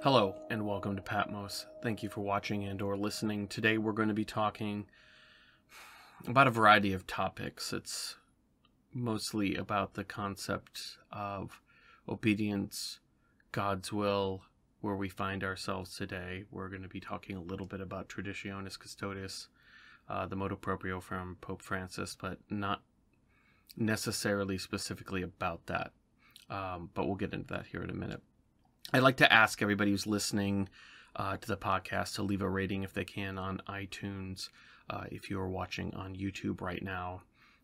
Hello and welcome to Patmos. Thank you for watching and or listening. Today we're going to be talking about a variety of topics. It's mostly about the concept of obedience, God's will, where we find ourselves today. We're going to be talking a little bit about Traditionis Custodes, uh, the motu proprio from Pope Francis, but not necessarily specifically about that. Um, but we'll get into that here in a minute. I'd like to ask everybody who's listening uh, to the podcast to leave a rating if they can on iTunes. Uh, if you are watching on YouTube right now,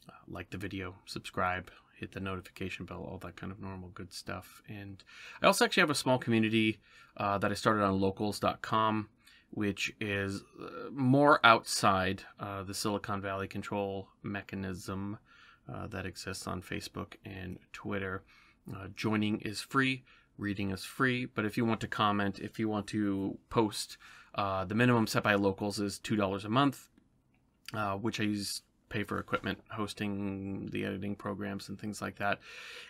uh, like the video, subscribe, hit the notification bell, all that kind of normal good stuff. And I also actually have a small community uh, that I started on locals.com, which is uh, more outside uh, the Silicon Valley control mechanism that exists on Facebook and Twitter. joining is free reading is free, but if you want to comment, if you want to post, uh, the minimum set by locals is two dollars a month, uh, which I use pay for equipment, hosting, the editing programs, and things like that.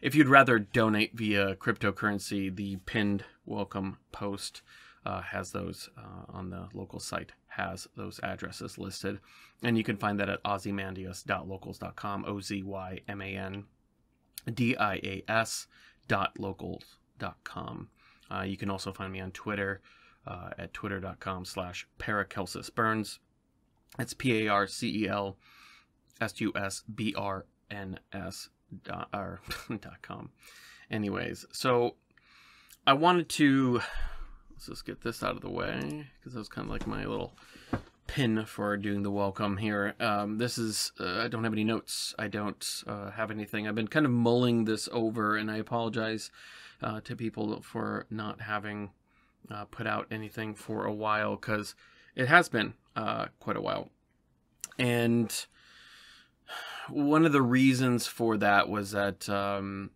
If you'd rather donate via cryptocurrency, the pinned welcome post uh, has those uh, on the local site has those addresses listed, and you can find that at ozymandias.locals.com. O Z Y M A N D I A S dot. Uh, you can also find me on Twitter uh, at twitter.com slash Paracelsus Burns. That's P A R C E L S U S B R N S dot com. Anyways, so I wanted to let's just get this out of the way because that was kind of like my little pin for doing the welcome here. Um, this is, uh, I don't have any notes. I don't uh, have anything. I've been kind of mulling this over, and I apologize uh, to people for not having uh, put out anything for a while because it has been uh, quite a while. And one of the reasons for that was that um,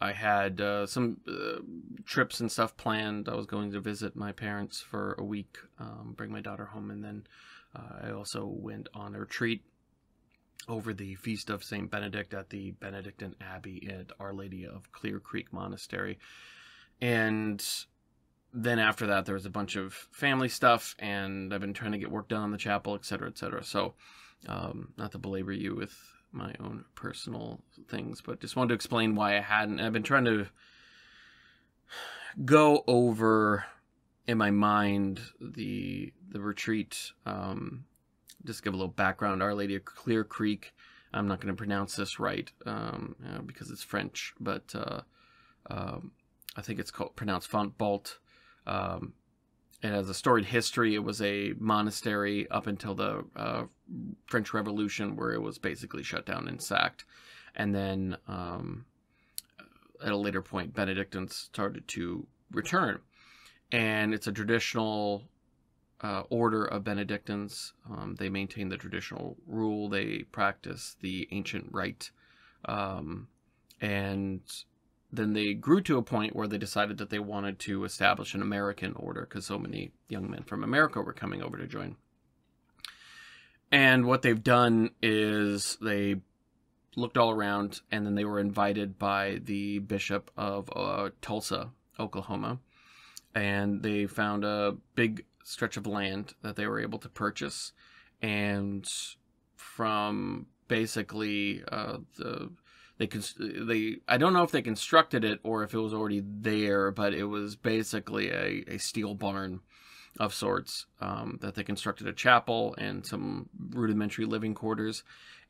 I had uh, some uh, trips and stuff planned. I was going to visit my parents for a week, um, bring my daughter home, and then uh, I also went on a retreat over the feast of Saint Benedict at the Benedictine Abbey at Our Lady of Clear Creek Monastery. And then after that, there was a bunch of family stuff, and I've been trying to get work done on the chapel, etc., etc. So, um, not to belabor you with my own personal things, but just wanted to explain why I hadn't. I've been trying to go over in my mind the the retreat um, just give a little background. Our Lady of Clear Creek. I'm not going to pronounce this right um, uh, because it's French, but uh, um, I think it's called pronounced Fontbalt. Um, it has a storied history. It was a monastery up until the uh, French Revolution, where it was basically shut down and sacked. And then um, at a later point, Benedictines started to return. And it's a traditional uh, order of Benedictines. Um, they maintain the traditional rule. They practice the ancient rite, um, and then they grew to a point where they decided that they wanted to establish an American order because so many young men from America were coming over to join. And what they've done is they looked all around, and then they were invited by the bishop of uh, Tulsa, Oklahoma, and they found a big stretch of land that they were able to purchase, and from basically uh, the they they I don't know if they constructed it or if it was already there, but it was basically a, a steel barn of sorts um, that they constructed a chapel and some rudimentary living quarters.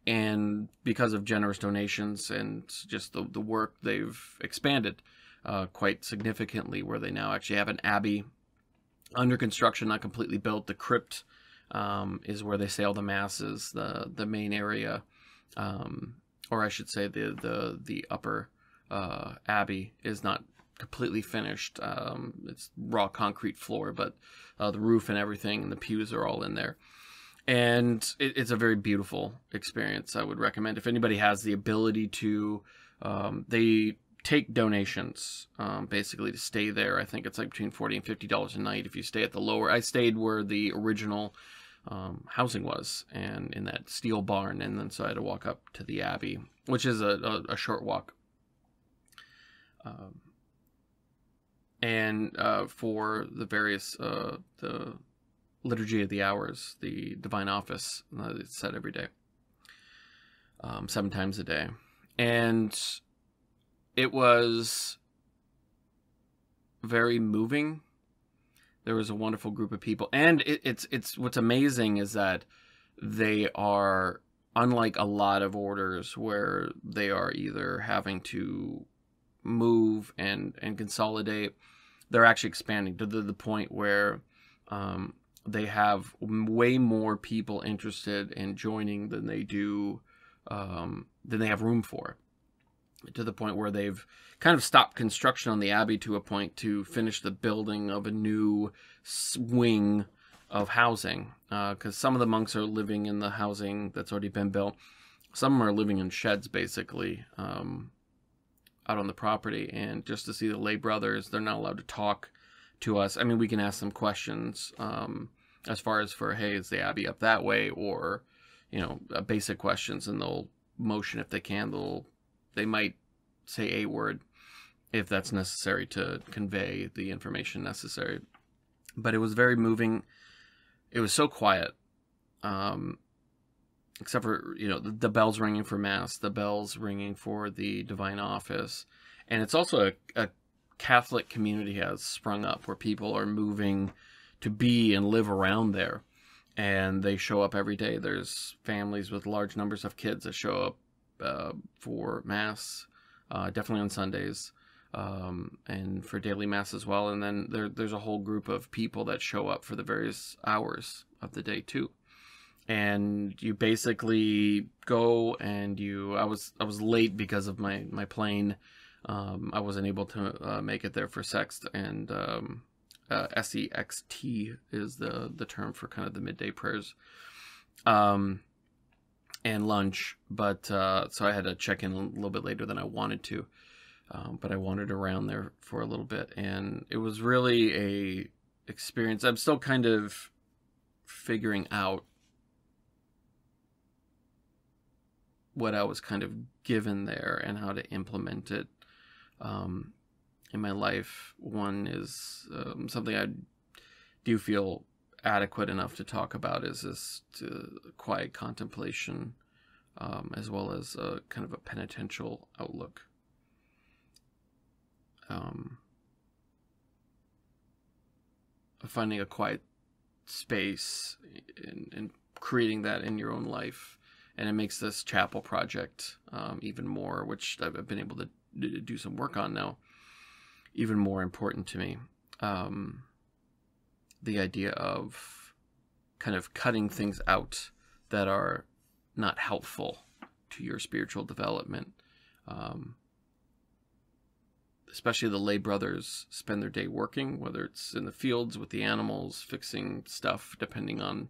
And because of generous donations and just the, the work, they've expanded uh, quite significantly, where they now actually have an abbey under construction, not completely built. The crypt um, is where they say all the masses. The the main area, um, or I should say, the the the upper uh, abbey is not completely finished. Um, it's raw concrete floor, but uh, the roof and everything and the pews are all in there. And it, it's a very beautiful experience. I would recommend if anybody has the ability to. Um, they take donations um, basically to stay there. I think it's like between forty and fifty dollars a night if you stay at the lower. I stayed where the original um, housing was, and in that steel barn. And then so I had to walk up to the abbey, which is a, a, a short walk. Um, and uh, for the various uh, the liturgy of the hours, the divine office uh, it's said every day, um, seven times a day, and it was very moving. There was a wonderful group of people, and it, it's it's what's amazing is that they are unlike a lot of orders where they are either having to move and and consolidate they're actually expanding to the, the point where um, they have way more people interested in joining than they do um, than they have room for to the point where they've kind of stopped construction on the abbey to a point to finish the building of a new wing of housing because uh, some of the monks are living in the housing that's already been built. Some are living in sheds basically um, out on the property and just to see the lay brothers they're not allowed to talk to us. I mean we can ask them questions um, as far as for hey is the abbey up that way? or you know uh, basic questions and they'll motion if they can they'll they might say a word if that's necessary to convey the information necessary. But it was very moving. It was so quiet um, except for you know the, the, bells ringing for mass, the bells ringing for the divine office, and it's also a, a Catholic community has sprung up where people are moving to be and live around there, and they show up every day. There's families with large numbers of kids that show up uh, for mass, uh, definitely on Sundays. Um, and for daily mass as well, and then there, there's a whole group of people that show up for the various hours of the day too. And you basically go and you I was I was late because of my my plane. Um, I wasn't able to uh, make it there for sext and um, uh, SEXT is the the term for kind of the midday prayers. Um, and lunch but uh, so I had to check in a little bit later than I wanted to um, but I wandered around there for a little bit and it was really a experience I'm still kind of figuring out what I was kind of given there and how to implement it um, in my life. One is um, something I do feel adequate enough to talk about is this quiet contemplation um, as well as a kind of a penitential outlook. Um, finding a quiet space and, and creating that in your own life and it makes this chapel project um, even more, which I've been able to do some work on now, even more important to me. Um, the idea of kind of cutting things out that are not helpful to your spiritual development. Um, especially the lay brothers spend their day working, whether it's in the fields with the animals, fixing stuff, depending on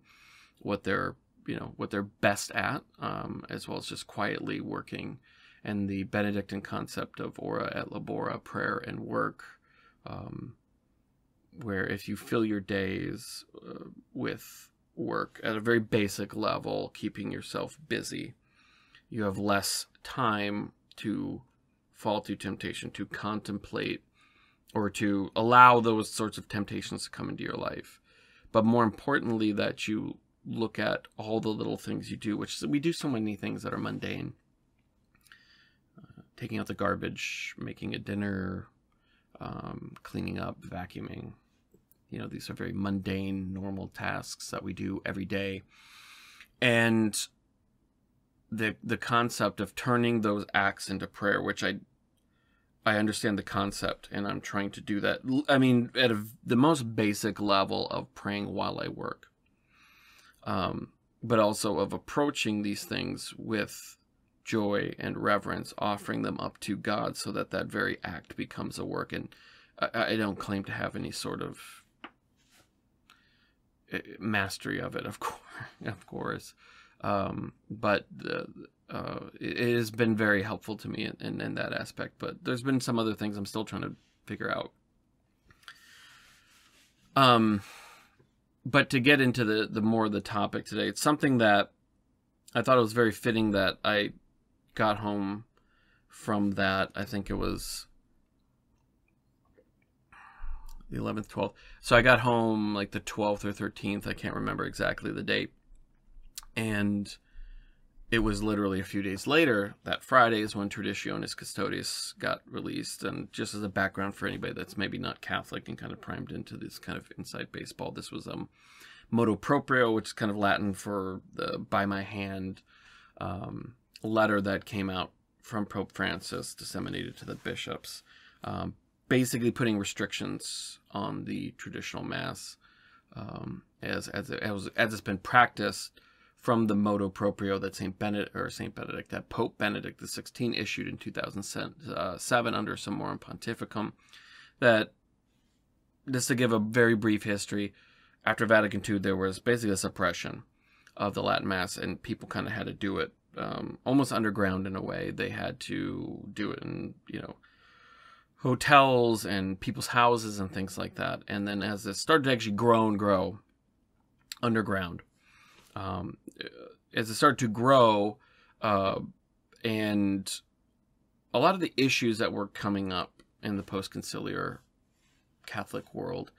what they're you know what they're best at, um, as well as just quietly working. And the Benedictine concept of ora et labora, prayer and work, um, where if you fill your days uh, with work at a very basic level, keeping yourself busy, you have less time to fall to temptation, to contemplate, or to allow those sorts of temptations to come into your life. But more importantly, that you look at all the little things you do, which we do so many things that are mundane. Uh, taking out the garbage, making a dinner, um, cleaning up, vacuuming. You know, these are very mundane, normal tasks that we do every day. And the the concept of turning those acts into prayer, which I I understand the concept and I'm trying to do that. I mean, at a, the most basic level of praying while I work um, but also of approaching these things with joy and reverence, offering them up to God so that that very act becomes a work. And I, I don't claim to have any sort of mastery of it, of course, of course. Um, but the, uh, it has been very helpful to me in, in, in that aspect. But there's been some other things I'm still trying to figure out. Um, but to get into the the more of the topic today, it's something that I thought it was very fitting that I got home from that. I think it was the 11th, 12th. So I got home like the 12th or 13th. I can't remember exactly the date. And it was literally a few days later, that Friday is when Traditionis Custodes got released. And just as a background for anybody that's maybe not Catholic and kind of primed into this kind of inside baseball, this was um, motu proprio, which is kind of Latin for the by my hand um, letter that came out from Pope Francis, disseminated to the bishops, um, basically putting restrictions on the traditional Mass um, as, as, it, as, as it's been practiced from the motu proprio that Saint Benedict or Saint Benedict that Pope Benedict XVI issued in 2007 under Summorum Pontificum. That just to give a very brief history, after Vatican II, there was basically a suppression of the Latin Mass, and people kind of had to do it um, almost underground in a way. They had to do it in you know hotels and people's houses and things like that. And then as it started to actually grow and grow underground, um, as it started to grow, uh, and a lot of the issues that were coming up in the post-conciliar Catholic world,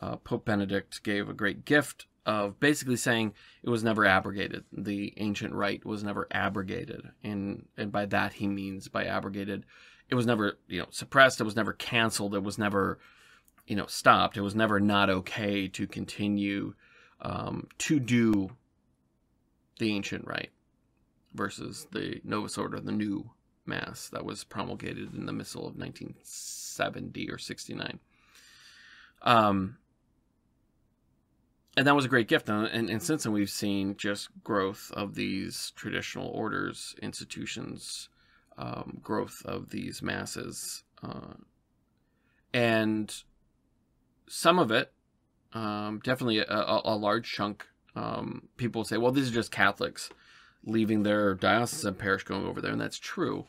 uh, Pope Benedict gave a great gift of basically saying it was never abrogated. The ancient rite was never abrogated, and and by that he means by abrogated, it was never you know suppressed. It was never canceled. It was never you know stopped. It was never not okay to continue um, to do the ancient rite versus the Novus Ordo, the new Mass that was promulgated in the Missal of 1970 or 69. Um, and that was a great gift. And, and, and, since then, we've seen just growth of these traditional orders, institutions, um, growth of these masses. Uh, and some of it, um, definitely a, a, large chunk um, people say, well, these are just Catholics leaving their diocesan parish going over there, and that's true.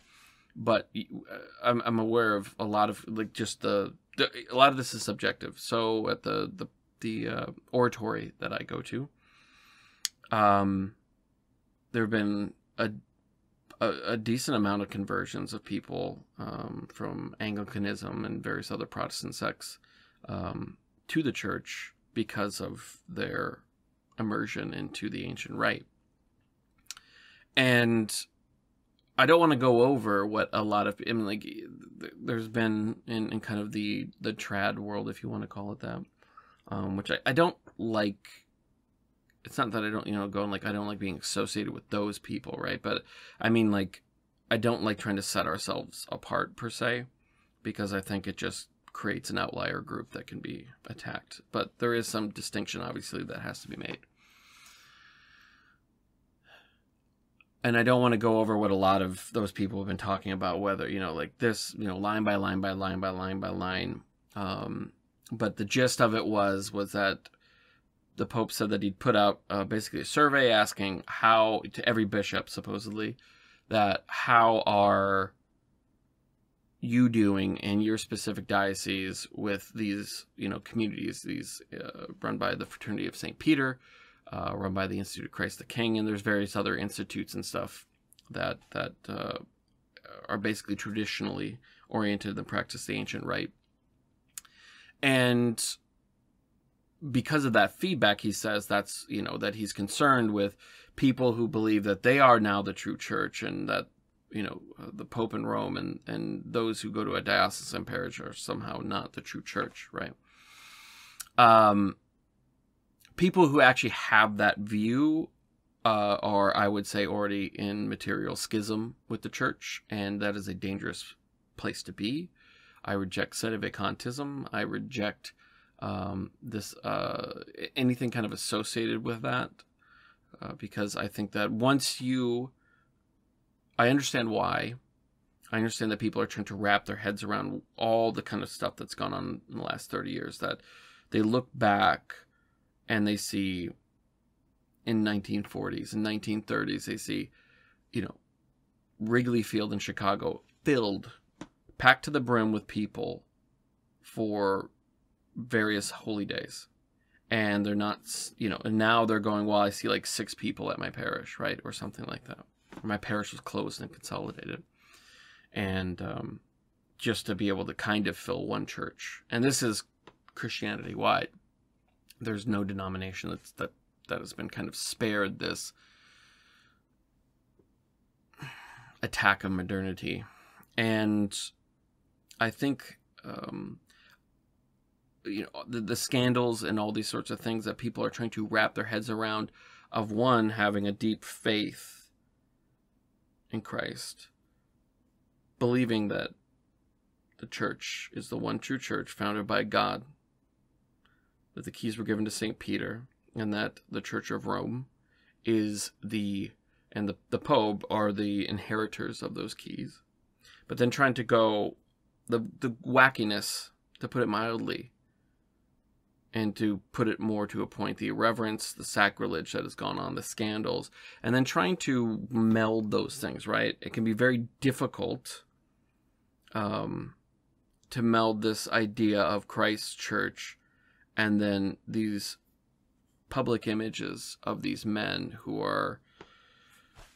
But uh, I'm, I'm aware of a lot of like just the, the a lot of this is subjective. So at the the the uh, oratory that I go to, um, there have been a, a, a decent amount of conversions of people um, from Anglicanism and various other Protestant sects um, to the church because of their immersion into the ancient rite. And I don't want to go over what a lot of I mean, like there's been in, in kind of the the trad world, if you want to call it that, um, which I, I don't like. It's not that I don't you know go and like I don't like being associated with those people, right? But I mean like I don't like trying to set ourselves apart per se, because I think it just creates an outlier group that can be attacked. But there is some distinction, obviously, that has to be made. And I don't want to go over what a lot of those people have been talking about, whether, you know, like this, you know, line by line by line by line by line. Um, but the gist of it was, was that the Pope said that he'd put out uh, basically a survey asking how, to every bishop, supposedly, that how are you doing in your specific diocese with these, you know, communities, these uh, run by the Fraternity of St. Peter, uh, run by the Institute of Christ the King, and there's various other institutes and stuff that that uh, are basically traditionally oriented and practice the ancient rite. And because of that feedback, he says that's you know that he's concerned with people who believe that they are now the true church and that you know, uh, the Pope in Rome and, and those who go to a diocesan parish are somehow not the true church, right? Um, people who actually have that view uh, are, I would say, already in material schism with the church, and that is a dangerous place to be. I reject sedevacantism. I reject um, this uh, anything kind of associated with that, uh, because I think that once you I understand why. I understand that people are trying to wrap their heads around all the kind of stuff that's gone on in the last 30 years that they look back and they see in 1940s and 1930s they see you know Wrigley Field in Chicago filled packed to the brim with people for various holy days and they're not, you know, and now they're going, well, I see like six people at my parish, right? Or something like that. My parish was closed and consolidated. And um, just to be able to kind of fill one church. And this is Christianity wide. There's no denomination that's, that, that has been kind of spared this attack of modernity. And I think um, you know the, the scandals and all these sorts of things that people are trying to wrap their heads around of one having a deep faith in Christ believing that the church is the one true church founded by God that the keys were given to St. Peter and that the Church of Rome is the and the, the Pope are the inheritors of those keys. But then trying to go the the wackiness, to put it mildly, and to put it more to a point, the irreverence, the sacrilege that has gone on, the scandals, and then trying to meld those things, right? It can be very difficult um, to meld this idea of Christ's church and then these public images of these men who are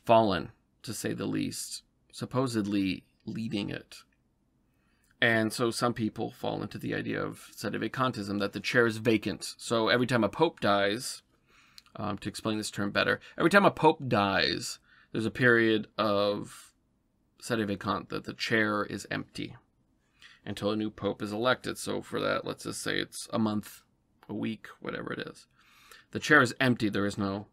fallen, to say the least, supposedly leading it. And so some people fall into the idea of sedevacantism, that the chair is vacant. So every time a pope dies, um, to explain this term better, every time a pope dies, there's a period of sede sedevacant, that the chair is empty until a new pope is elected. So for that, let's just say it's a month, a week, whatever it is. The chair is empty. There is no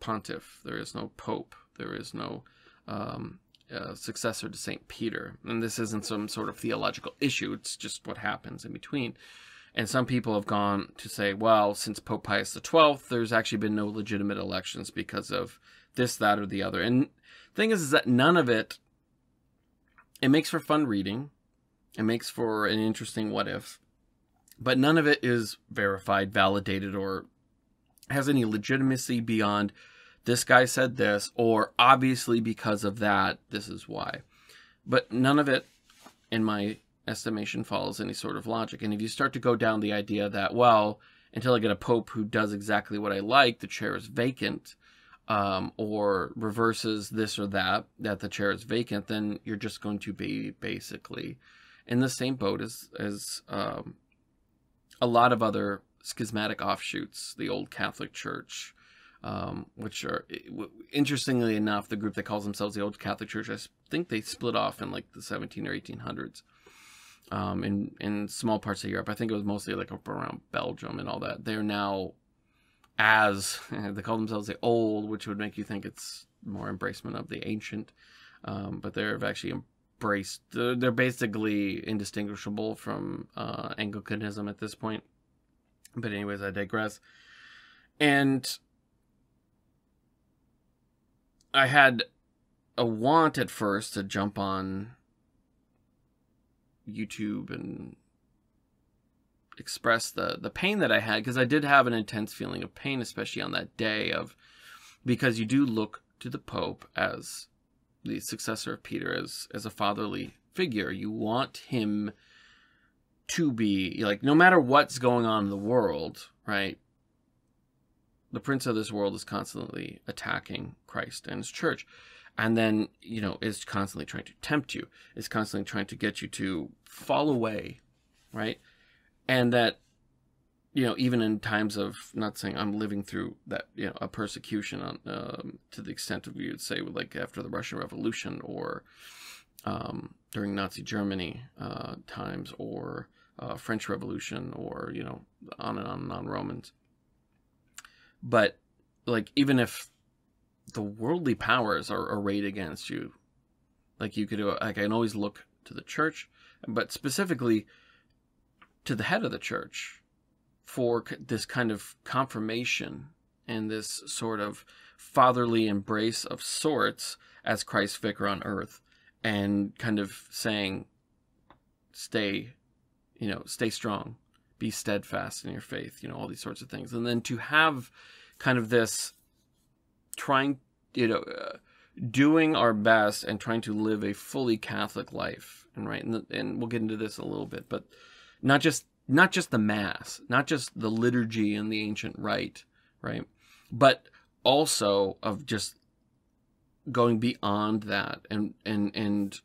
pontiff. There is no pope. There is no um, uh, successor to St. Peter. And this isn't some sort of theological issue, it's just what happens in between. And some people have gone to say, well, since Pope Pius XII, there's actually been no legitimate elections because of this, that, or the other. And the thing is, is that none of it, it makes for fun reading. It makes for an interesting what if. But none of it is verified, validated, or has any legitimacy beyond this guy said this, or obviously because of that, this is why. But none of it, in my estimation, follows any sort of logic. And if you start to go down the idea that, well, until I get a pope who does exactly what I like, the chair is vacant, um, or reverses this or that, that the chair is vacant, then you're just going to be basically in the same boat as, as um, a lot of other schismatic offshoots, the old Catholic Church, um, which are interestingly enough the group that calls themselves the Old Catholic Church. I think they split off in like the 17 or 1800s. Um, in in small parts of Europe, I think it was mostly like up around Belgium and all that. They're now as they call themselves the old, which would make you think it's more embracement of the ancient. Um, but they're actually embraced. They're, they're basically indistinguishable from uh, Anglicanism at this point. But anyways, I digress. And I had a want at first to jump on YouTube and express the the pain that I had because I did have an intense feeling of pain, especially on that day of because you do look to the Pope as the successor of Peter as as a fatherly figure. You want him to be like no matter what's going on in the world, right? The prince of this world is constantly attacking Christ and his church. And then, you know, is constantly trying to tempt you, is constantly trying to get you to fall away, right? And that, you know, even in times of, not saying I'm living through that, you know, a persecution on, um, to the extent of, you would say, like after the Russian Revolution or um, during Nazi Germany uh, times or uh, French Revolution or, you know, on and on and on Romans but like even if the worldly powers are arrayed against you, like you could like I can always look to the church, but specifically to the head of the church for this kind of confirmation and this sort of fatherly embrace of sorts as Christ's vicar on earth and kind of saying stay you know stay strong be steadfast in your faith, you know, all these sorts of things. And then to have kind of this trying, you know, uh, doing our best and trying to live a fully Catholic life, and right, and, and we'll get into this a little bit, but not just not just the mass, not just the liturgy and the ancient rite, right? But also of just going beyond that and and and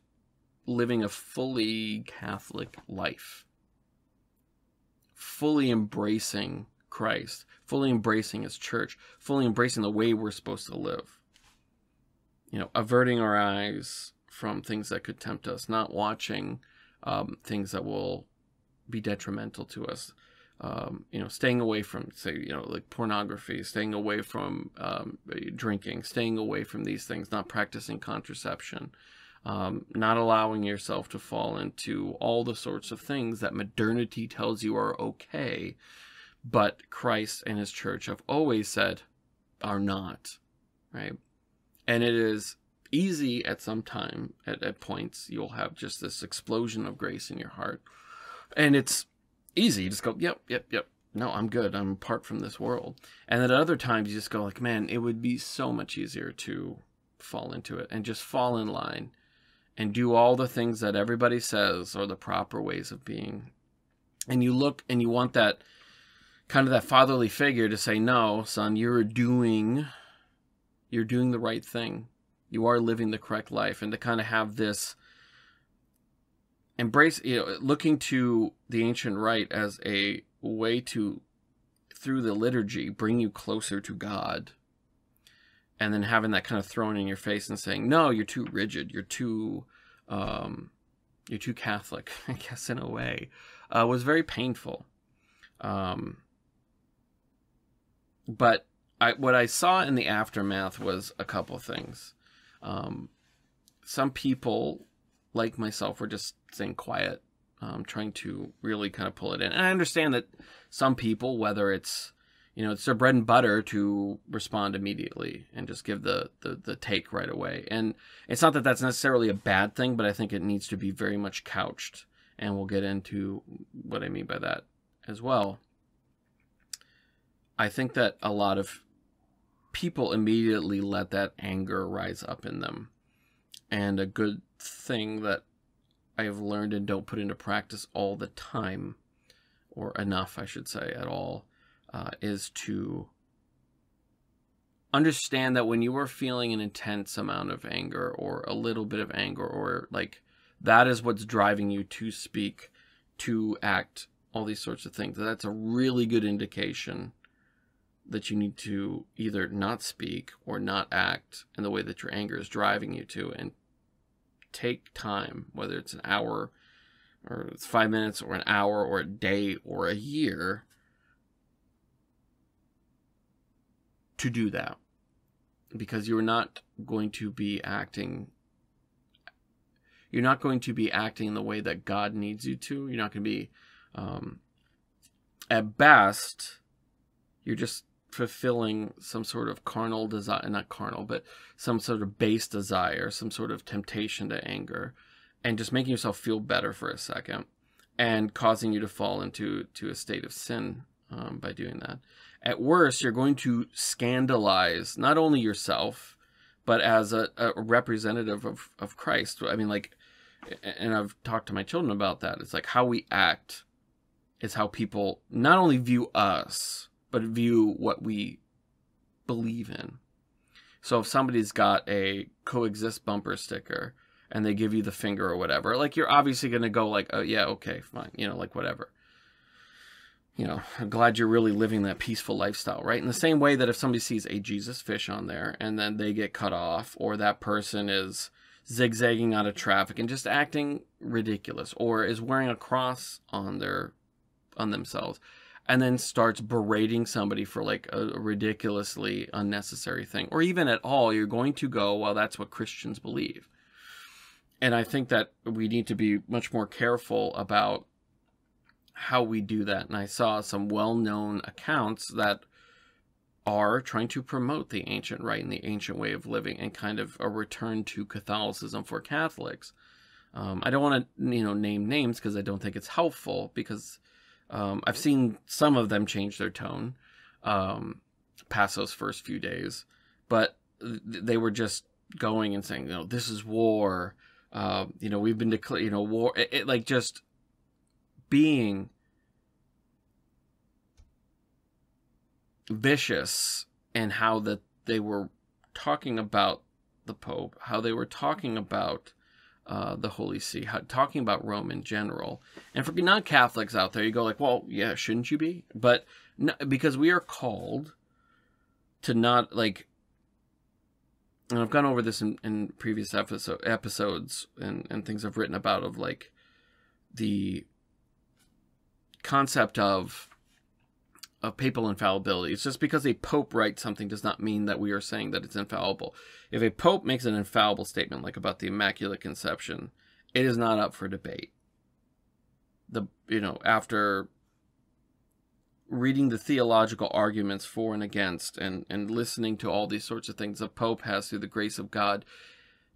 living a fully Catholic life. Fully embracing Christ, fully embracing his church, fully embracing the way we're supposed to live. You know, averting our eyes from things that could tempt us, not watching um, things that will be detrimental to us. Um, you know, staying away from, say, you know, like pornography, staying away from um, drinking, staying away from these things, not practicing contraception, um, not allowing yourself to fall into all the sorts of things that modernity tells you are okay, but Christ and his church have always said are not, right? And it is easy at some time, at, at points, you'll have just this explosion of grace in your heart. And it's easy. You just go, yep, yep, yep. No, I'm good. I'm apart from this world. And then at other times, you just go like, man, it would be so much easier to fall into it and just fall in line and do all the things that everybody says are the proper ways of being. And you look and you want that kind of that fatherly figure to say, no, son, you're doing, you're doing the right thing. You are living the correct life. And to kind of have this embrace, you know, looking to the ancient rite as a way to, through the liturgy, bring you closer to God. And then having that kind of thrown in your face and saying, no, you're too rigid. You're too, um, you're too Catholic, I guess, in a way, uh, was very painful. Um, but I, what I saw in the aftermath was a couple things. Um, some people like myself were just staying quiet, um, trying to really kind of pull it in. And I understand that some people, whether it's you know it's their bread and butter to respond immediately and just give the, the the take right away. And it's not that that's necessarily a bad thing but i think it needs to be very much couched. And we'll get into what i mean by that as well. I think that a lot of people immediately let that anger rise up in them. And a good thing that I have learned and don't put into practice all the time, or enough, I should say, at all, uh, is to understand that when you are feeling an intense amount of anger or a little bit of anger, or like that is what's driving you to speak, to act, all these sorts of things, that's a really good indication that you need to either not speak or not act in the way that your anger is driving you to and take time, whether it's an hour or five minutes or an hour or a day or a year, to do that. Because you're not going to be acting you're not going to be acting in the way that God needs you to. You're not going to be, um, at best, you're just fulfilling some sort of carnal desire, not carnal, but some sort of base desire, some sort of temptation to anger, and just making yourself feel better for a second and causing you to fall into to a state of sin um, by doing that. At worst, you're going to scandalize not only yourself, but as a, a representative of, of Christ. I mean, like, and I've talked to my children about that. It's like how we act is how people not only view us, but view what we believe in. So if somebody's got a coexist bumper sticker and they give you the finger or whatever, like you're obviously going to go like, oh yeah, okay, fine, you know, like whatever. You know, I'm glad you're really living that peaceful lifestyle, right? In the same way that if somebody sees a Jesus fish on there and then they get cut off, or that person is zigzagging out of traffic and just acting ridiculous, or is wearing a cross on their on themselves, and then starts berating somebody for like a, ridiculously unnecessary thing or even at all you're going to go well that's what christians believe and i think that we need to be much more careful about how we do that and i saw some well-known accounts that are trying to promote the ancient rite and the ancient way of living and kind of a return to catholicism for catholics um, i don't want to you know name names because i don't think it's helpful because um, I've seen some of them change their tone um, past those first few days, but th- they were just going and saying, you know, this is war. Uh, you know, we've been declared, you know, war. It, it, like just being vicious and how that they were talking about the Pope, how they were talking about uh, the Holy See, how, talking about Rome in general. And for non-Catholics out there, you go like, well, yeah, shouldn't you be? But no, because we are called to not like, and I've gone over this in, in previous episode, episodes and, and things I've written about of like the concept of of papal infallibility. It's just because a pope writes something does not mean that we are saying that it's infallible. If a pope makes an infallible statement like about the Immaculate Conception, it is not up for debate. The you know, after reading the theological arguments for and against and, and listening to all these sorts of things the Pope has through the grace of God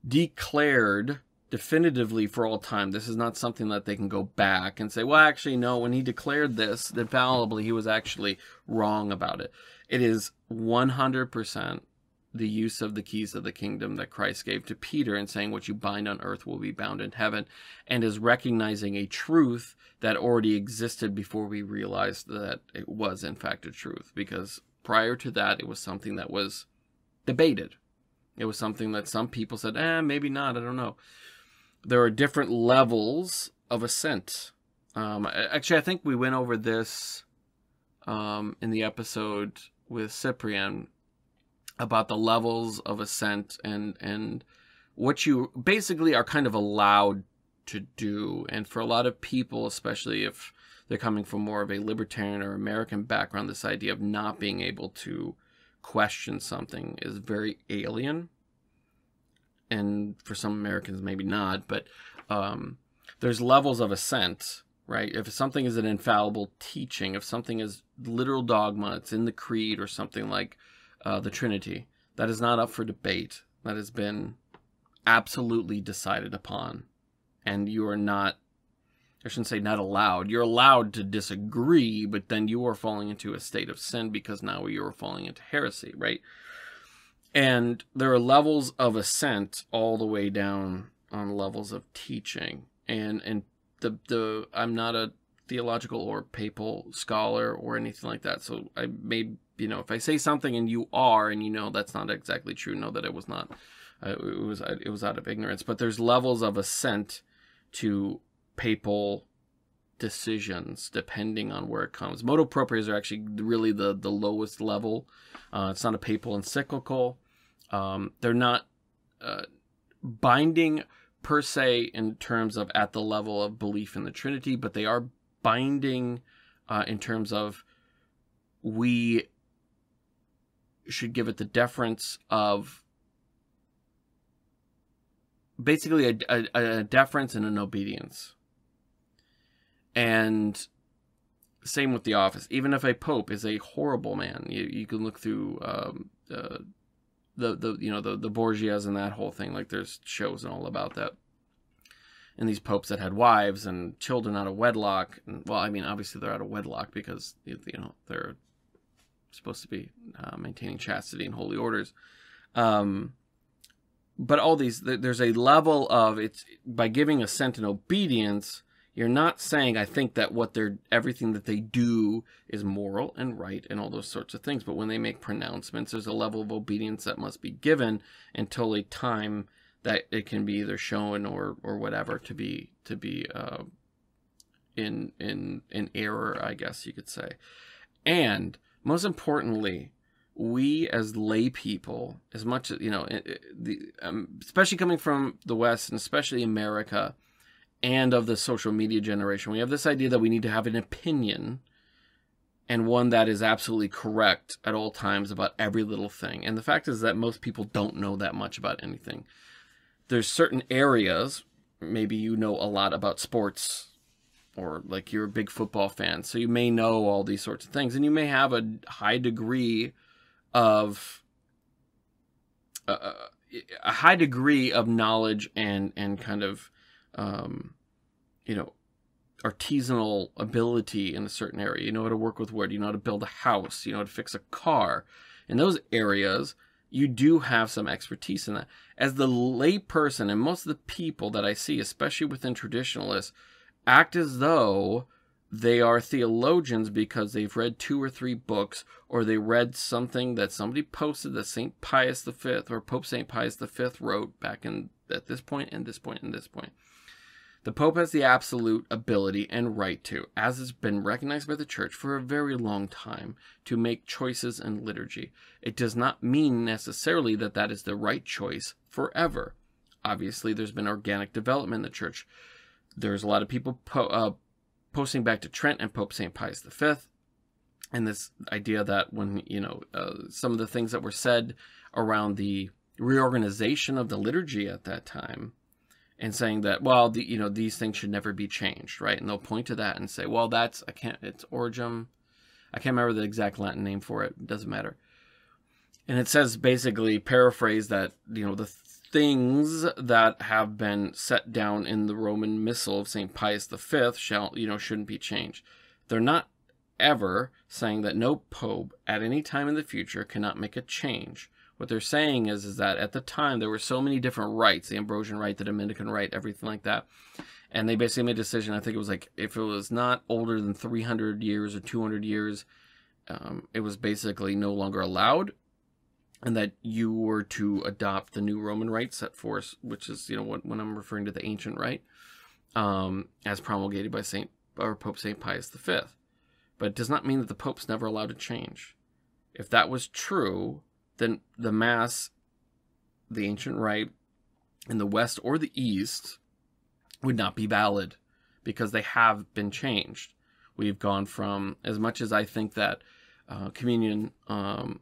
declared definitively for all time. This is not something that they can go back and say, well, actually, no, when he declared this infallibly, he was actually wrong about it. It is 100% the use of the keys of the kingdom that Christ gave to Peter and saying, What you bind on earth will be bound in heaven, and is recognizing a truth that already existed before we realized that it was, in fact, a truth. Because prior to that, it was something that was debated. It was something that some people said, eh, maybe not, I don't know. There are different levels of assent. Um, actually, I think we went over this um, in the episode with Cyprian about the levels of assent and and what you basically are kind of allowed to do. And for a lot of people, especially if they're coming from more of a libertarian or American background, this idea of not being able to question something is very alien. And for some Americans, maybe not, but um, there's levels of assent, right? If something is an infallible teaching, if something is literal dogma, it's in the creed or something like uh, the Trinity. That is not up for debate. That has been absolutely decided upon. And you are not, I shouldn't say not allowed, you're allowed to disagree, but then you are falling into a state of sin because now you are falling into heresy, right? And there are levels of assent all the way down on levels of teaching. And and the the I'm not a theological or papal scholar or anything like that. So I may you know, if I say something and you are, and you know that's not exactly true, know that it was not, uh, it was it was out of ignorance. But there's levels of assent to papal decisions depending on where it comes. Motu proprios are actually really the the lowest level. Uh, it's not a papal encyclical. Um, they're not uh, binding per se in terms of at the level of belief in the Trinity, but they are binding uh, in terms of we should give it the deference of basically a, a, a deference and an obedience. And same with the office. Even if a pope is a horrible man, you, you can look through um, uh, the the you know the the Borgias and that whole thing. Like there's shows and all about that. And these popes that had wives and children out of wedlock. And, well, I mean, obviously they're out of wedlock because you know they're supposed to be uh, maintaining chastity and holy orders. Um, but all these, there's a level of it's by giving assent and obedience. You're not saying I think that what they're everything that they do is moral and right and all those sorts of things. But when they make pronouncements, there's a level of obedience that must be given until a time that it can be either shown or or whatever to be to be uh, in in in error, I guess you could say. And most importantly, we as lay people, as much as you know, the, um, especially coming from the West and especially America, and of the social media generation, we have this idea that we need to have an opinion, and one that is absolutely correct at all times about every little thing. And the fact is that most people don't know that much about anything. There's certain areas, maybe you know a lot about sports or like you're a big football fan, so you may know all these sorts of things, and you may have a high degree of uh, uh, a high degree of knowledge and and kind of um, you know artisanal ability in a certain area. You know how to work with wood. You know how to build a house. You know how to fix a car. In those areas, you do have some expertise in that. As the lay person, and most of the people that I see, especially within traditionalists, act as though they are theologians because they've read two or three books or they read something that somebody posted that St. Pius V or Pope St. Pius V wrote back in at this point and this point and this point. The Pope has the absolute ability and right to, as has been recognized by the Church for a very long time, to make choices in liturgy. It does not mean necessarily that that is the right choice forever. Obviously, there's been organic development in the Church. There's a lot of people po- uh, posting back to Trent and Pope St. Pius V, and this idea that when, you know, uh, some of the things that were said around the reorganization of the liturgy at that time, and saying that, well, the, you know, these things should never be changed, right? And they'll point to that and say, well, that's, I can't, it's Origen. I can't remember the exact Latin name for it. It doesn't matter. And it says basically, paraphrase that, you know, the things that have been set down in the Roman Missal of St. Pius V shall, you know, shouldn't be changed. They're not ever saying that no pope at any time in the future cannot make a change. What they're saying is, is that at the time there were so many different rites, the Ambrosian rite, the Dominican rite, everything like that. And they basically made a decision, I think it was like, if it was not older than 300 years or 200 years, um, it was basically no longer allowed and that you were to adopt the new Roman rite set forth, which is you know when, when I'm referring to the ancient rite, um, as promulgated by Saint or Pope Saint Pius V. But it does not mean that the Pope's never allowed to change. If that was true, then the Mass, the ancient rite, in the West or the East, would not be valid because they have been changed. We've gone from as much as I think that uh, communion um,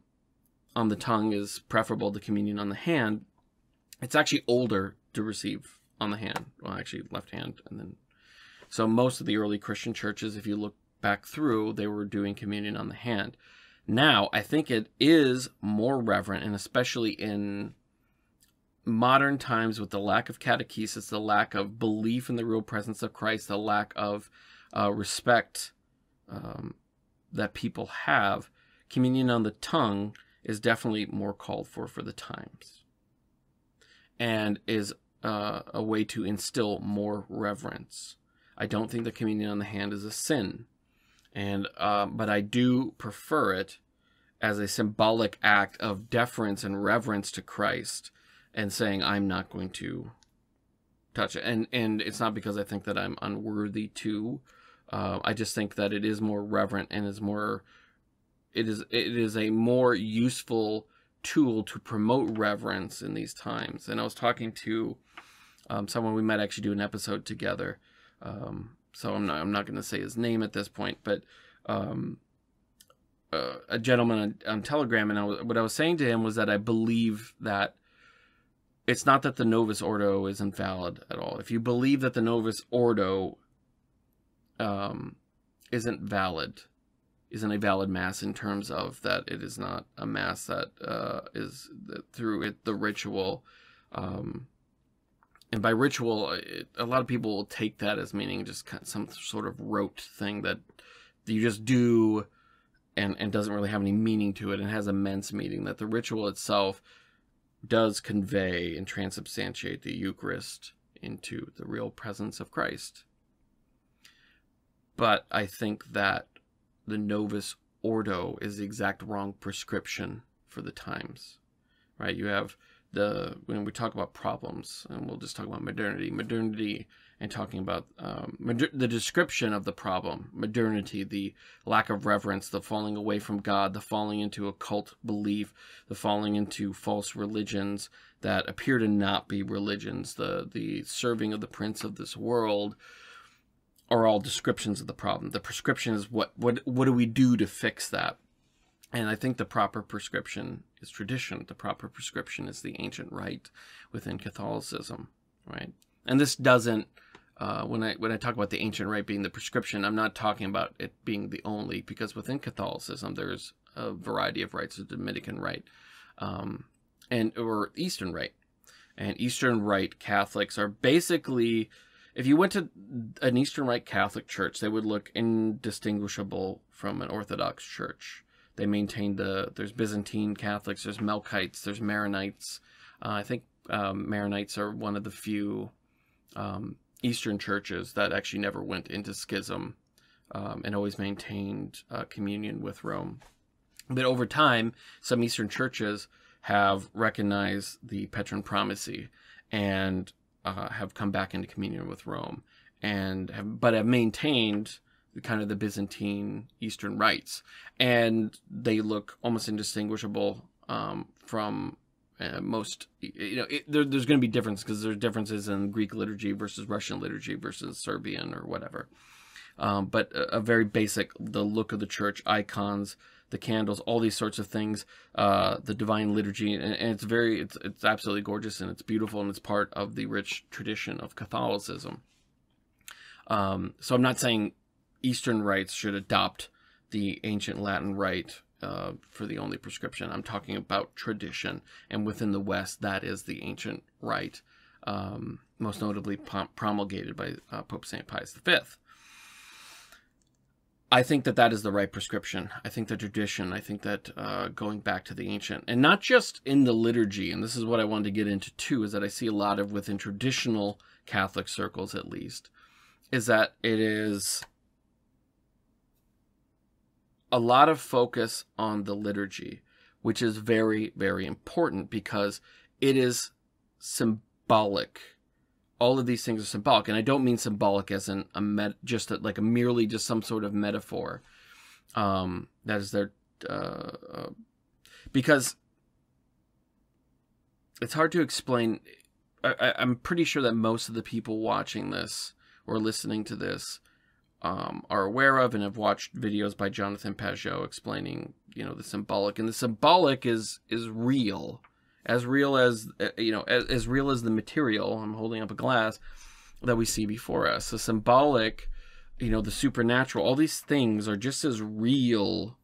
on the tongue is preferable to communion on the hand, it's actually older to receive on the hand. Well, actually, left hand, and then so most of the early Christian churches, if you look back through, they were doing communion on the hand. Now, I think it is more reverent, and especially in modern times with the lack of catechesis, the lack of belief in the real presence of Christ, the lack of uh, respect um, that people have, communion on the tongue is definitely more called for for the times and is uh, a way to instill more reverence. I don't think the communion on the hand is a sin, and uh, but I do prefer it as a symbolic act of deference and reverence to Christ, and saying I'm not going to touch it. And and it's not because I think that I'm unworthy to. Uh, I just think that it is more reverent and is more it is it is a more useful tool to promote reverence in these times. And I was talking to um, someone we might actually do an episode together. Um, so I'm not I'm not going to say his name at this point, but um, uh, a gentleman on, on Telegram, and I what I was saying to him was that I believe that it's not that the Novus Ordo is invalid at all. If you believe that the Novus Ordo um, isn't valid, isn't a valid mass in terms of that it is not a mass that uh, is through it the ritual um, and by ritual uh, it, a lot of people will take that as meaning just kind of some sort of rote thing that you just do and and doesn't really have any meaning to it and has immense meaning that the ritual itself does convey and transubstantiate the eucharist into the real presence of christ but i think that the Novus Ordo is the exact wrong prescription for the times, right? You have the when we talk about problems, and we'll just talk about modernity, modernity, and talking about um, moder- the description of the problem, modernity, the lack of reverence, the falling away from God, the falling into occult belief, the falling into false religions that appear to not be religions, the the serving of the prince of this world are all descriptions of the problem. The prescription is what what what do we do to fix that? And I think the proper prescription is tradition. The proper prescription is the ancient rite within Catholicism, right? And this doesn't uh, when I when I talk about the ancient rite being the prescription, I'm not talking about it being the only because within Catholicism there's a variety of rites, the Dominican rite, um, and or Eastern rite, and Eastern rite Catholics are basically if you went to an Eastern Rite Catholic church, they would look indistinguishable from an Orthodox church. They maintained the there's Byzantine Catholics, there's Melkites, there's Maronites. Uh, I think um, Maronites are one of the few um, Eastern churches that actually never went into schism um, and always maintained uh, communion with Rome. But over time, some Eastern churches have recognized the Petrine Primacy and uh, have come back into communion with Rome, and have, but have maintained kind of the Byzantine Eastern rites, and they look almost indistinguishable um, from uh, most. You know, it, there, there's going to be differences because there's differences in Greek liturgy versus Russian liturgy versus Serbian or whatever. Um, but a, a, very basic, the look of the church, icons, the candles, all these sorts of things, uh, the divine liturgy, and, and, it's very, it's it's absolutely gorgeous and it's beautiful and it's part of the rich tradition of Catholicism. Um, so I'm not saying Eastern rites should adopt the ancient Latin rite uh, for the only prescription. I'm talking about tradition, and within the West, that is the ancient rite, um, most notably promulgated by uh, Pope St. Pius V. I think that that is the right prescription. I think the tradition, I think that uh, going back to the ancient, and not just in the liturgy, and this is what I wanted to get into too, is that I see a lot of within traditional Catholic circles at least, is that it is a lot of focus on the liturgy, which is very, very important because it is symbolic all of these things are symbolic, and I don't mean symbolic as in a met, just a, like a merely just some sort of metaphor. Um, that is their uh, uh, because it's hard to explain. I, am pretty sure that most of the people watching this or listening to this um, are aware of and have watched videos by Jonathan Pageau explaining, you know, the symbolic. And the symbolic is is real. As real as uh, you know as, as real as the material i'm holding up a glass that we see before us. The symbolic you know the supernatural all these things are just as real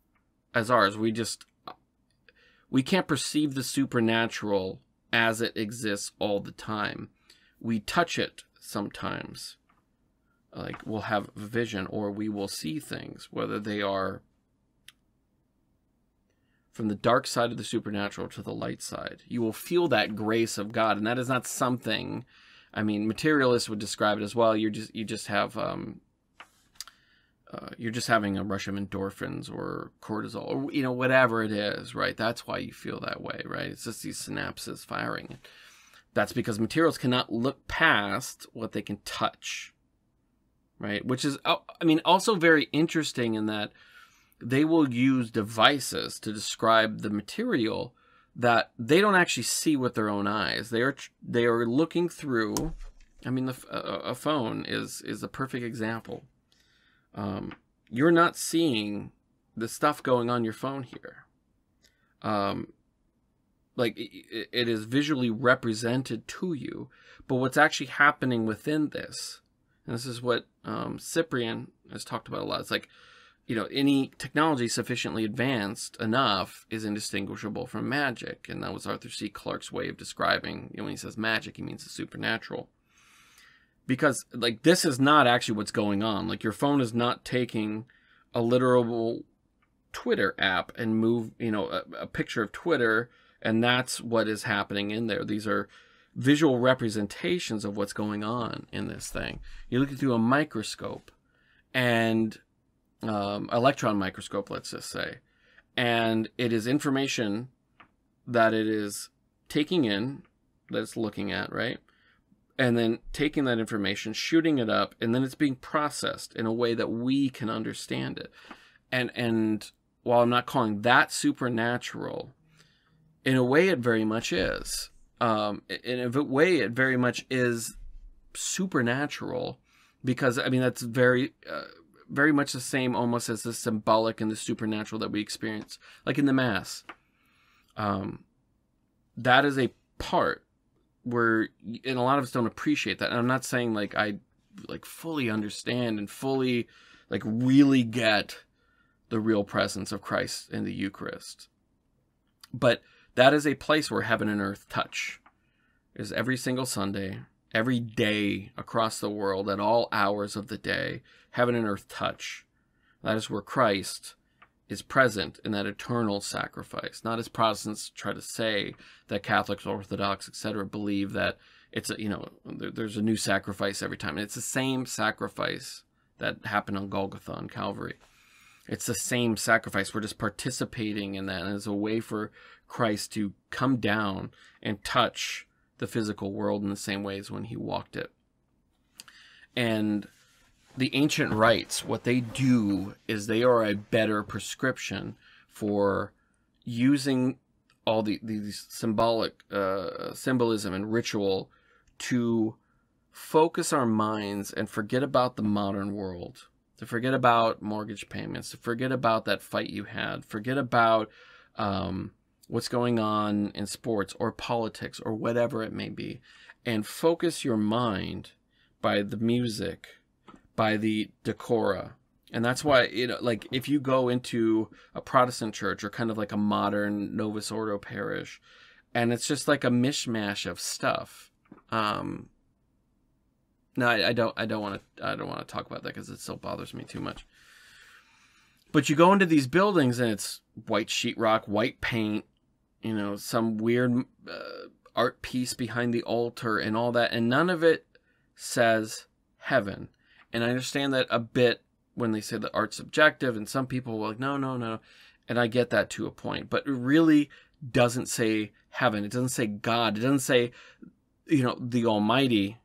as ours. We just we can't perceive the supernatural as it exists all the time. We touch it sometimes like we'll have vision or we will see things whether they are from the dark side of the supernatural to the light side. You will feel that grace of God, and that is not something. I mean, materialists would describe it as well. You're just you just have um, uh, you're just having a rush of endorphins or cortisol or you know whatever it is, right? That's why you feel that way, right? It's just these synapses firing. That's because materials cannot look past what they can touch, right? Which is, oh, I mean, also very interesting in that they will use devices to describe the material that they don't actually see with their own eyes. They are they are looking through. I mean, the, a, a phone is is a perfect example. Um, you're not seeing the stuff going on your phone here. Um, like it, it is visually represented to you, but what's actually happening within this, and this is what um, Cyprian has talked about a lot. It's like you know, any technology sufficiently advanced enough is indistinguishable from magic. And that was Arthur C. Clarke's way of describing, you know, when he says magic, he means the supernatural. Because, like, this is not actually what's going on. Like, your phone is not taking a literal Twitter app and move, you know, a, a picture of Twitter, and that's what is happening in there. These are visual representations of what's going on in this thing. You're looking through a microscope, and um, electron microscope, let's just say, and it is information that it is taking in, that it's looking at, right? And then taking that information, shooting it up, and then it's being processed in a way that we can understand it. And and while I'm not calling that supernatural, in a way it very much is. Um, in a way, it very much is supernatural because I mean that's very uh, very much the same almost as the symbolic and the supernatural that we experience like in the mass. Um that is a part where and a lot of us don't appreciate that. And i'm not saying like i like fully understand and fully like really get the real presence of christ in the eucharist. But that is a place where heaven and earth touch is every single sunday every day across the world at all hours of the day, heaven and earth touch. That is where Christ is present in that eternal sacrifice. Not as Protestants try to say that Catholics, Orthodox, etc., believe that it's a, you know, there's a new sacrifice every time. And it's the same sacrifice that happened on Golgotha on Calvary. It's the same sacrifice. We're just participating in that as a way for Christ to come down and touch the physical world in the same way as when he walked it. And the ancient rites, what they do is they are a better prescription for using all the these symbolic uh, symbolism and ritual to focus our minds and forget about the modern world to forget about mortgage payments, to forget about that fight you had, forget about um, what's going on in sports or politics or whatever it may be, and focus your mind by the music, by the decora. And that's why, you know, like if you go into a Protestant church or kind of like a modern Novus Ordo parish, and it's just like a mishmash of stuff. Um, no, I, I don't. I don't want to. I don't want to talk about that because it still bothers me too much. But you go into these buildings and it's white sheetrock, white paint, you know, some weird uh, art piece behind the altar and all that, and none of it says heaven. And I understand that a bit when they say that art's subjective, and some people were like, no, no, no, and I get that to a point, but it really doesn't say heaven. It doesn't say God. It doesn't say, you know, the Almighty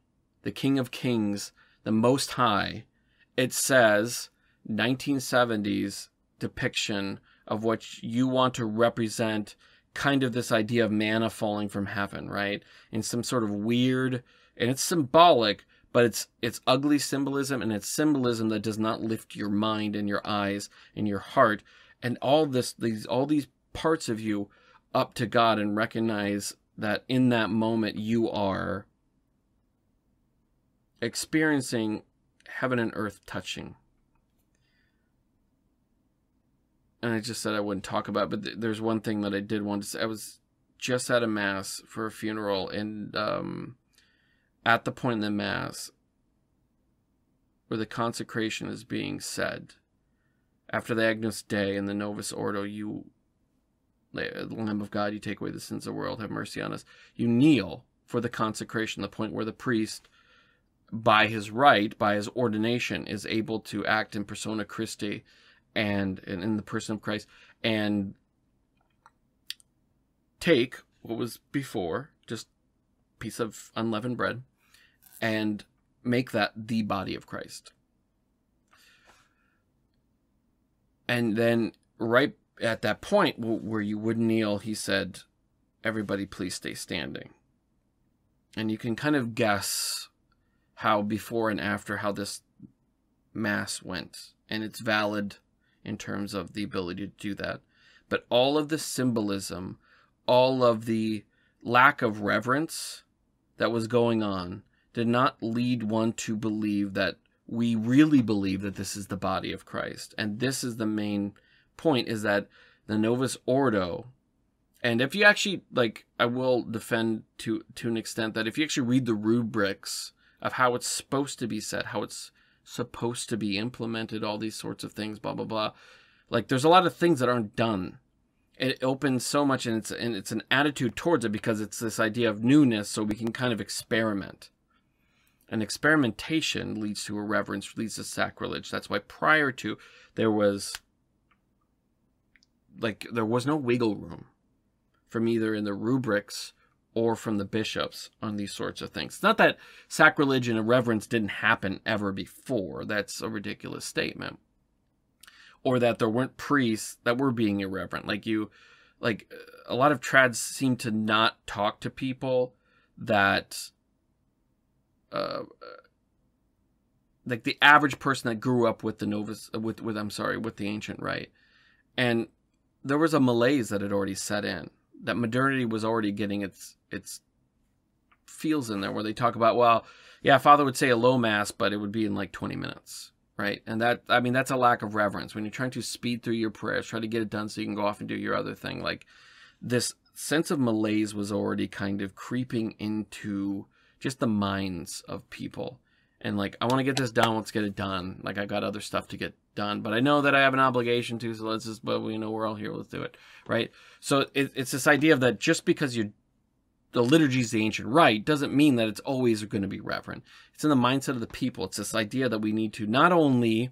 the King of Kings, the Most High, it says 1970s depiction of what you want to represent kind of this idea of manna falling from heaven, right? In some sort of weird and it's symbolic, but it's it's ugly symbolism and it's symbolism that does not lift your mind and your eyes and your heart and all this these all these parts of you up to God and recognize that in that moment you are experiencing heaven and earth touching. And I just said I wouldn't talk about, but th- there's one thing that I did want to say. I was just at a mass for a funeral, and um, at the point in the mass where the consecration is being said, after the Agnus Dei and the Novus Ordo, you, the Lamb of God, you take away the sins of the world, have mercy on us. You kneel for the consecration, the point where the priest by his right, by his ordination, is able to act in persona Christi and, and in the person of Christ and take what was before just piece of unleavened bread and make that the body of Christ. And then right at that point where you would kneel, he said, everybody please stay standing. And you can kind of guess how before and after how this mass went and it's valid in terms of the ability to do that. But all of the symbolism all of the lack of reverence that was going on did not lead one to believe that we really believe that this is the body of Christ. And this is the main point is that the novus ordo and if you actually like i will defend to to an extent that if you actually read the rubrics of how it's supposed to be said, how it's supposed to be implemented, all these sorts of things, blah blah blah. Like there's a lot of things that aren't done. It opens so much, and it's and it's an attitude towards it because it's this idea of newness, so we can kind of experiment. And experimentation leads to irreverence, leads to sacrilege. That's why prior to there was like there was no wiggle room from either in the rubrics or from the bishops on these sorts of things. It's not that sacrilege and irreverence didn't happen ever before. That's a ridiculous statement. Or that there weren't priests that were being irreverent. Like you, like a lot of trads seem to not talk to people that, uh, like the average person that grew up with the novus, with, with, I'm sorry, with the ancient rite. And there was a malaise that had already set in that modernity was already getting its its feels in there where they talk about well yeah father would say a low mass but it would be in like 20 minutes right and that i mean that's a lack of reverence when you're trying to speed through your prayers try to get it done so you can go off and do your other thing like this sense of malaise was already kind of creeping into just the minds of people and like I want to get this done. Let's get it done. Like I got other stuff to get done, but I know that I have an obligation to. So let's just, but we know we're all here. Let's do it, right? So it, it's this idea of that just because you the liturgy is the ancient rite doesn't mean that it's always going to be reverent. It's in the mindset of the people. It's this idea that we need to not only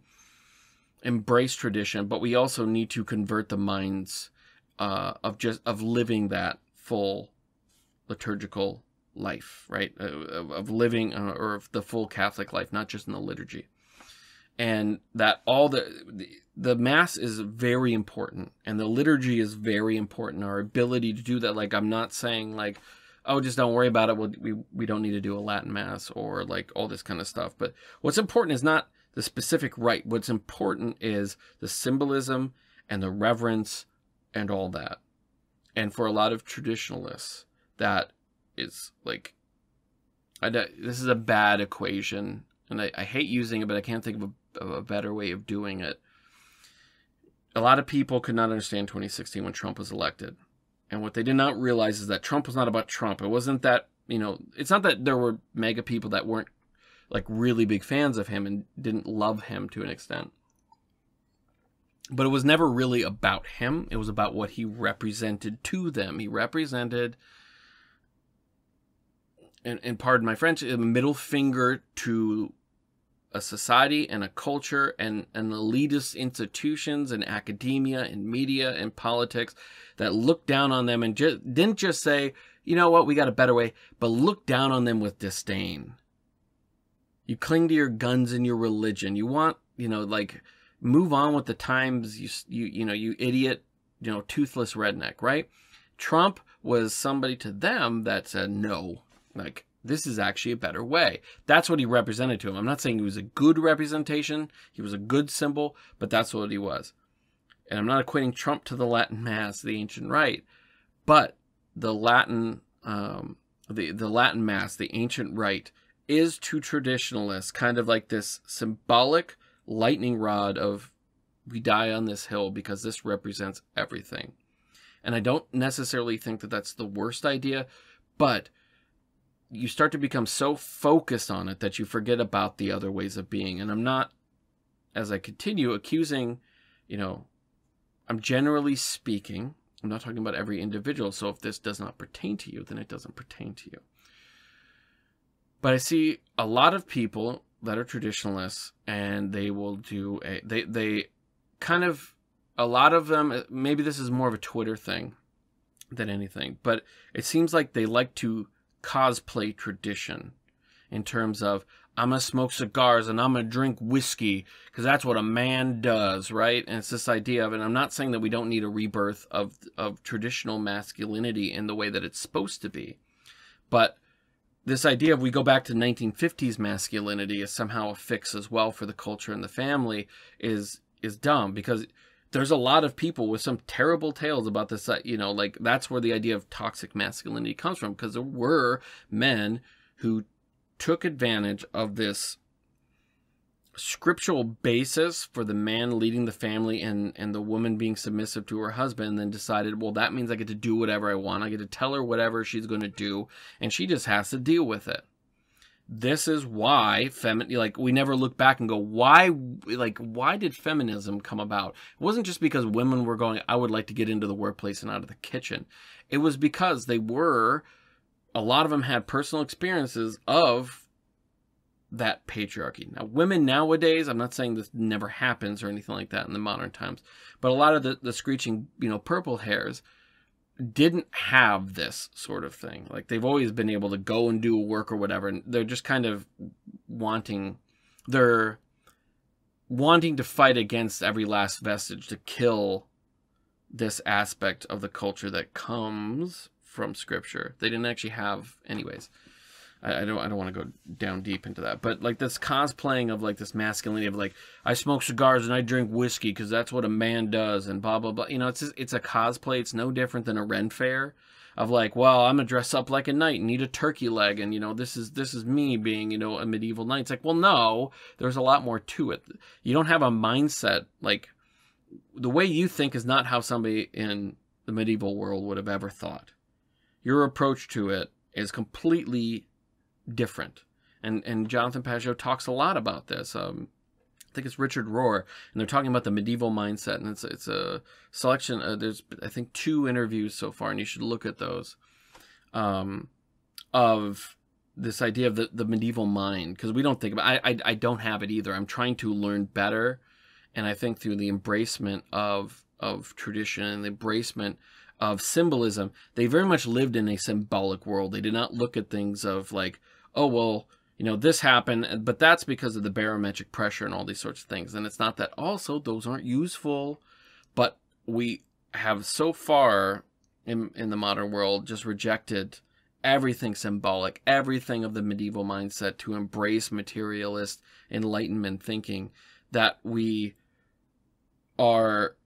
embrace tradition, but we also need to convert the minds uh, of just of living that full liturgical life, right? Uh, of, of living uh, or of the full Catholic life, not just in the liturgy. And that all the, the the mass is very important and the liturgy is very important our ability to do that like i'm not saying like oh just don't worry about it. We'll, we we don't need to do a latin mass or like all this kind of stuff. But what's important is not the specific rite. What's important is the symbolism and the reverence and all that. And for a lot of traditionalists that is like I, this is a bad equation. And I, I hate using it but i can't think of a, of a better way of doing it. A lot of people could not understand 2016 when Trump was elected. And what they did not realize is that Trump was not about Trump. It wasn't that, you know, it's not that there were MAGA people that weren't like really big fans of him and didn't love him to an extent. But it was never really about him. It was about what he represented to them. He represented, and, and pardon my French, a middle finger to a society and a culture and, and elitist institutions and academia and media and politics that looked down on them and just didn't just say, you know what, we got a better way, but looked down on them with disdain. You cling to your guns and your religion. You want, you know, like move on with the times. You, you, you know, you idiot, you know, toothless redneck, right? Trump was somebody to them that said no, like this is actually a better way. That's what he represented to him. I'm not saying he was a good representation, he was a good symbol, but that's what he was. And I'm not equating Trump to the Latin Mass, the ancient rite, but the Latin, um, the the Latin Mass, the ancient rite, is to traditionalists kind of like this symbolic lightning rod of we die on this hill because this represents everything. And I don't necessarily think that that's the worst idea, but you start to become so focused on it that you forget about the other ways of being. And I'm not, as I continue, accusing, you know, I'm generally speaking, I'm not talking about every individual. So if this does not pertain to you, then it doesn't pertain to you. But I see a lot of people that are traditionalists and they will do a, they, they kind of, a lot of them, maybe this is more of a Twitter thing than anything, but it seems like they like to cosplay tradition in terms of I'm gonna smoke cigars and I'm gonna drink whiskey because that's what a man does, right? And it's this idea of, and I'm not saying that we don't need a rebirth of of traditional masculinity in the way that it's supposed to be, but this idea of we go back to 1950s masculinity is somehow a fix as well for the culture and the family is is dumb because there's a lot of people with some terrible tales about this. You know, like that's where the idea of toxic masculinity comes from because there were men who took advantage of this scriptural basis for the man leading the family and and the woman being submissive to her husband and then decided well that means i get to do whatever i want i get to tell her whatever she's going to do and she just has to deal with it this is why femin like we never look back and go why like why did feminism come about? It wasn't just because women were going i would like to get into the workplace and out of the kitchen. It was because they were a lot of them had personal experiences of that patriarchy. Now women nowadays i'm not saying this never happens or anything like that in the modern times but a lot of the, the screeching you know purple hairs didn't have this sort of thing. Like they've always been able to go and do work or whatever, and they're just kind of wanting, they're wanting to fight against every last vestige to kill this aspect of the culture that comes from scripture. They didn't actually have, anyways. I, I don't I don't want to go down deep into that, but like this cosplaying of like this masculinity of like I smoke cigars and I drink whiskey because that's what a man does and blah blah blah. You know, it's just, it's a cosplay. It's no different than a Ren fair of like, well, I'm gonna dress up like a knight and eat a turkey leg, and you know, this is this is me being you know a medieval knight. It's like, well, no, there's a lot more to it. You don't have a mindset like the way you think is not how somebody in the medieval world would have ever thought. Your approach to it is completely different. And and Jonathan Pageau talks a lot about this. Um, I think it's Richard Rohr, and they're talking about the medieval mindset, and it's it's a selection. Uh, there's I think two interviews so far, and you should look at those. um, of this idea of the, the medieval mind because we don't think about I, I I don't have it either. I'm trying to learn better, and I think through the embracement of of tradition and the embracement of symbolism, they very much lived in a symbolic world. They did not look at things of like, oh well, you know, this happened, but that's because of the barometric pressure and all these sorts of things. And it's not that also those aren't useful, but we have so far in in the modern world just rejected everything symbolic, everything of the medieval mindset to embrace materialist enlightenment thinking that we are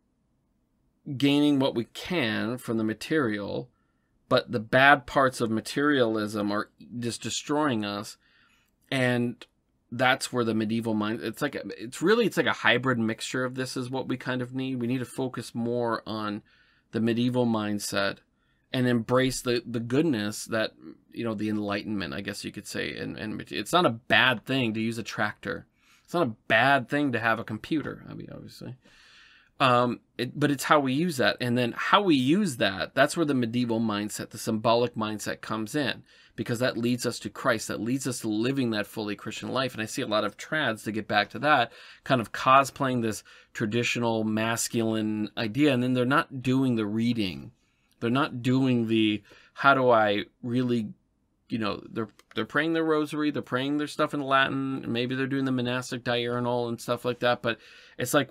gaining what we can from the material, but the bad parts of materialism are just destroying us. And that's where the medieval mind it's like a, it's really it's like a hybrid mixture of this is what we kind of need. We need to focus more on the medieval mindset and embrace the the goodness that you know the enlightenment i guess you could say and, and it's not a bad thing to use a tractor it's not a bad thing to have a computer i mean obviously um it, but it's how we use that. And then how we use that that's where the medieval mindset the symbolic mindset comes in because that leads us to christ. That leads us to living that fully christian life. And i see a lot of trads to get back to that kind of cosplaying this traditional masculine idea. And then they're not doing the reading. They're not doing the how do I really you know they're they're praying their rosary. They're praying their stuff in latin. Maybe they're doing the monastic diurnal and stuff like that. But it's like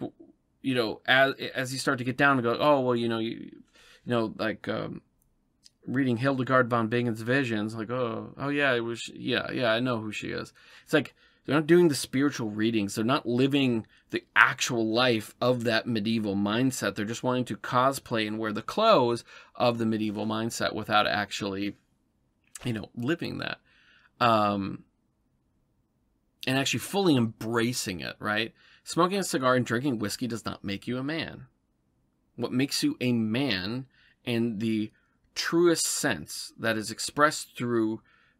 you know as as you start to get down and go oh well you know you you know like um, reading hildegard von bingen's visions like oh oh yeah it was yeah yeah i know who she is it's like they're not doing the spiritual readings. They're not living the actual life of that medieval mindset. They're just wanting to cosplay and wear the clothes of the medieval mindset without actually, you know, living that. Um, and actually fully embracing it, right? Smoking a cigar and drinking whiskey does not make you a man. What makes you a man in the truest sense that is expressed through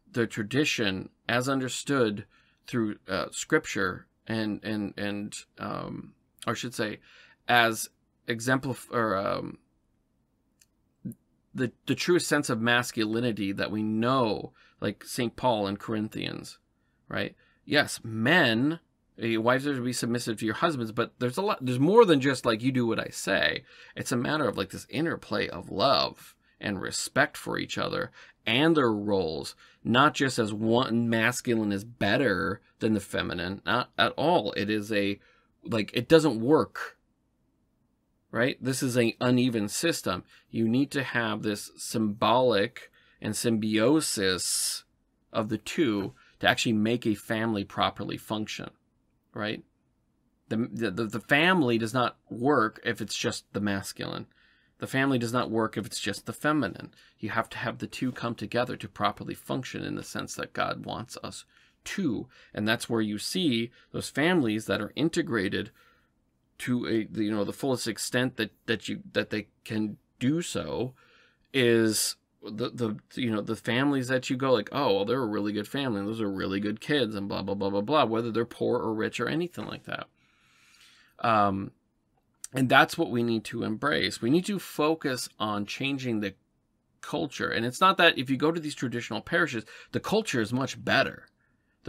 the tradition as understood through uh, scripture and and and um, I should say, as exemplify or um, the the truest sense of masculinity that we know, like Saint Paul in Corinthians, right? Yes, men, eh, wives are to be submissive to your husbands, but there's a lot. There's more than just like you do what I say. It's a matter of like this interplay of love and respect for each other and their roles, not just as one masculine is better than the feminine, not at all. It is a like it doesn't work. Right? This is an uneven system. You need to have this symbolic and symbiosis of the two to actually make a family properly function. Right? The, the, the family does not work if it's just the masculine. The family does not work if it's just the feminine. You have to have the two come together to properly function in the sense that God wants us to. And that's where you see those families that are integrated to a you know the fullest extent that that you that they can do so is the the you know the families that you go like oh well they're a really good family those are really good kids and blah blah blah blah blah whether they're poor or rich or anything like that um and that's what we need to embrace. We need to focus on changing the culture. And it's not that if you go to these traditional parishes, the culture is much better.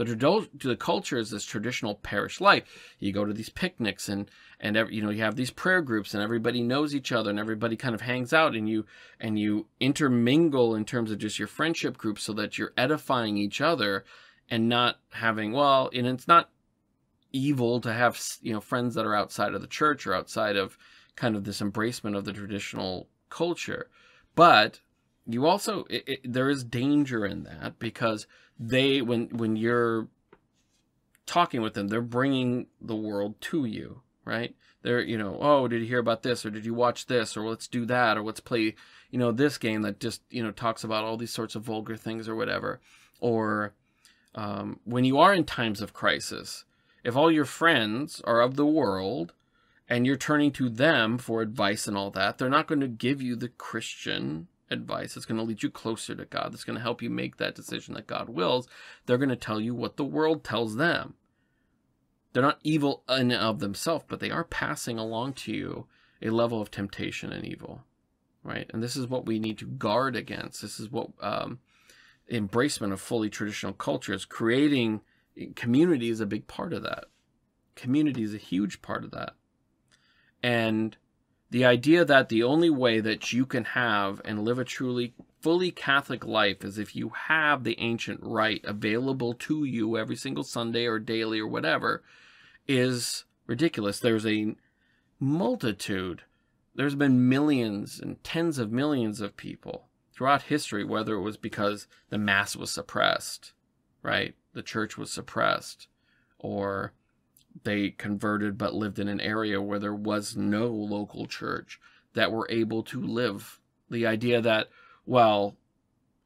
The, the culture is this traditional parish life. You go to these picnics and and every, you know you have these prayer groups and everybody knows each other and everybody kind of hangs out and you and you intermingle in terms of just your friendship group so that you're edifying each other and not having well and it's not evil to have you know friends that are outside of the church or outside of kind of this embracement of the traditional culture but you also it, it, there is danger in that because they when when you're talking with them they're bringing the world to you right? They're you know oh did you hear about this or did you watch this or let's do that or let's play you know this game that just you know talks about all these sorts of vulgar things or whatever. Or um, when you are in times of crisis if all your friends are of the world and you're turning to them for advice and all that, they're not going to give you the Christian advice that's going to lead you closer to God, that's going to help you make that decision that God wills. They're going to tell you what the world tells them. They're not evil in of themselves, but they are passing along to you a level of temptation and evil. right? And this is what we need to guard against. This is what um, embracement of fully traditional culture is creating. Community is a big part of that. Community is a huge part of that. And the idea that the only way that you can have and live a truly fully Catholic life is if you have the ancient rite available to you every single Sunday or daily or whatever is ridiculous. There's a multitude, there's been millions and tens of millions of people throughout history, whether it was because the Mass was suppressed, right? The church was suppressed, or they converted but lived in an area where there was no local church that were able to live. The idea that, well,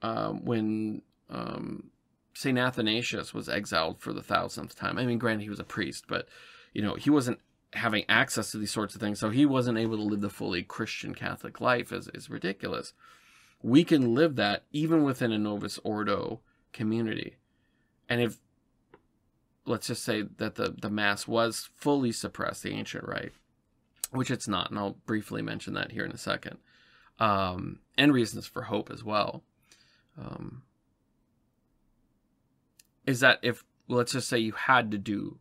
um, when um, St. Athanasius was exiled for the thousandth time, I mean, granted, he was a priest, but, you know, he wasn't having access to these sorts of things, so he wasn't able to live the fully Christian Catholic life is, is ridiculous. We can live that even within a Novus Ordo community. And if let's just say that the, the Mass was fully suppressed, the ancient rite, which it's not, and I'll briefly mention that here in a second, um, and reasons for hope as well, um, is that if, let's just say you had to do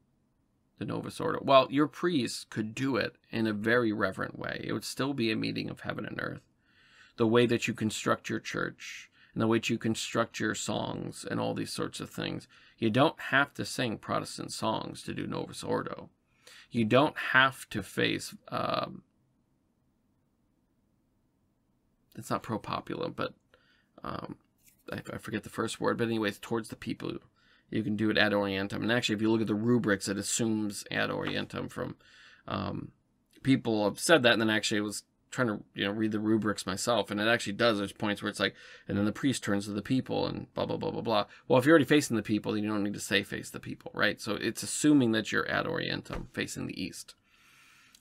the Novus Ordo, well, your priests could do it in a very reverent way. It would still be a meeting of heaven and earth. The way that you construct your church, and the way that you construct your songs, and all these sorts of things you don't have to sing Protestant songs to do Novus Ordo. You don't have to face. Um, it's not pro populum, but um, I, I, forget the first word. But anyways, towards the people, you can do it ad orientem. And actually, if you look at the rubrics, it assumes ad orientem from um, people have said that, and then actually it was trying to you know read the rubrics myself, and it actually does. There's points where it's like, and then the priest turns to the people, and blah blah blah blah blah. Well, if you're already facing the people, then you don't need to say face the people, right? So it's assuming that you're ad orientem, facing the east.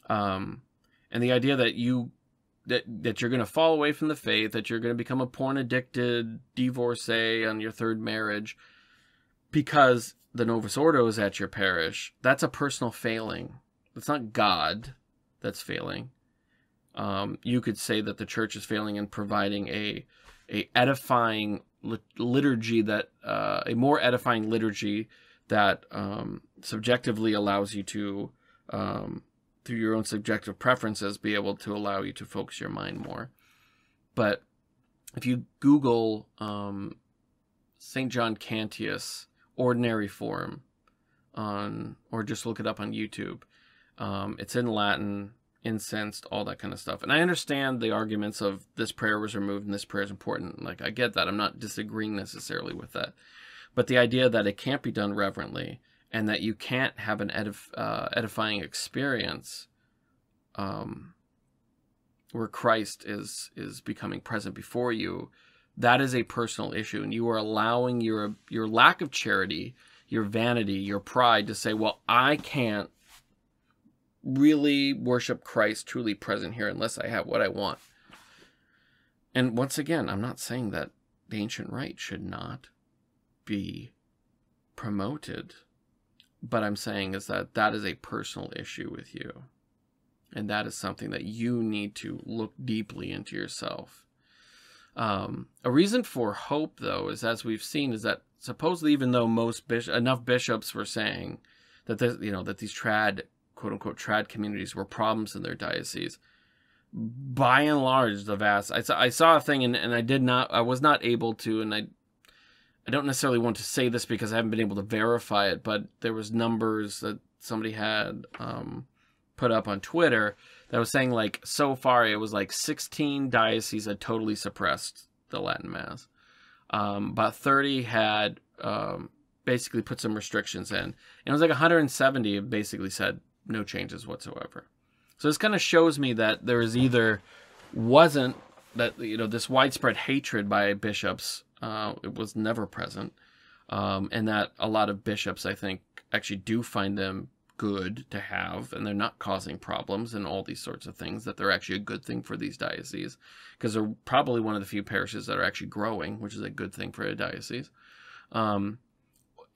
Um, and the idea that you that that you're going to fall away from the faith, that you're going to become a porn addicted divorcee on your third marriage, because the Novus Ordo is at your parish. That's a personal failing. It's not God that's failing um, you could say that the church is failing in providing a a edifying liturgy that uh, a more edifying liturgy that um, subjectively allows you to um, through your own subjective preferences be able to allow you to focus your mind more. But if you google um, st john cantius ordinary form on or just look it up on youtube um, it's in latin incensed, all that kind of stuff. And I understand the arguments of this prayer was removed and this prayer is important. Like, I get that. I'm not disagreeing necessarily with that. But the idea that it can't be done reverently and that you can't have an edif- uh, edifying experience um, where Christ is is becoming present before you, that is a personal issue, and you are allowing your your lack of charity, your vanity, your pride to say, "Well, I can't really worship Christ truly present here unless I have what I want. And once again, I'm not saying that the ancient rite should not be promoted, but I'm saying is that that is a personal issue with you. And that is something that you need to look deeply into yourself. Um, a reason for hope, though, is as we've seen, is that supposedly, even though most enough bishops were saying that this, you know that these trad quote unquote trad communities were problems in their diocese. By and large, the vast I saw I saw a thing and, and I did not I was not able to and I I don't necessarily want to say this because I haven't been able to verify it, but there was numbers that somebody had um, put up on Twitter that was saying like so far it was like 16 dioceses had totally suppressed the Latin Mass. Um, about 30 had um, basically put some restrictions in. And it was like 170 basically said no changes whatsoever. So this kind of shows me that there is either wasn't that you know this widespread hatred by bishops uh, it was never present, um, and that a lot of bishops I think actually do find them good to have, and they're not causing problems and all these sorts of things. That they're actually a good thing for these dioceses because they're probably one of the few parishes that are actually growing, which is a good thing for a diocese. Um,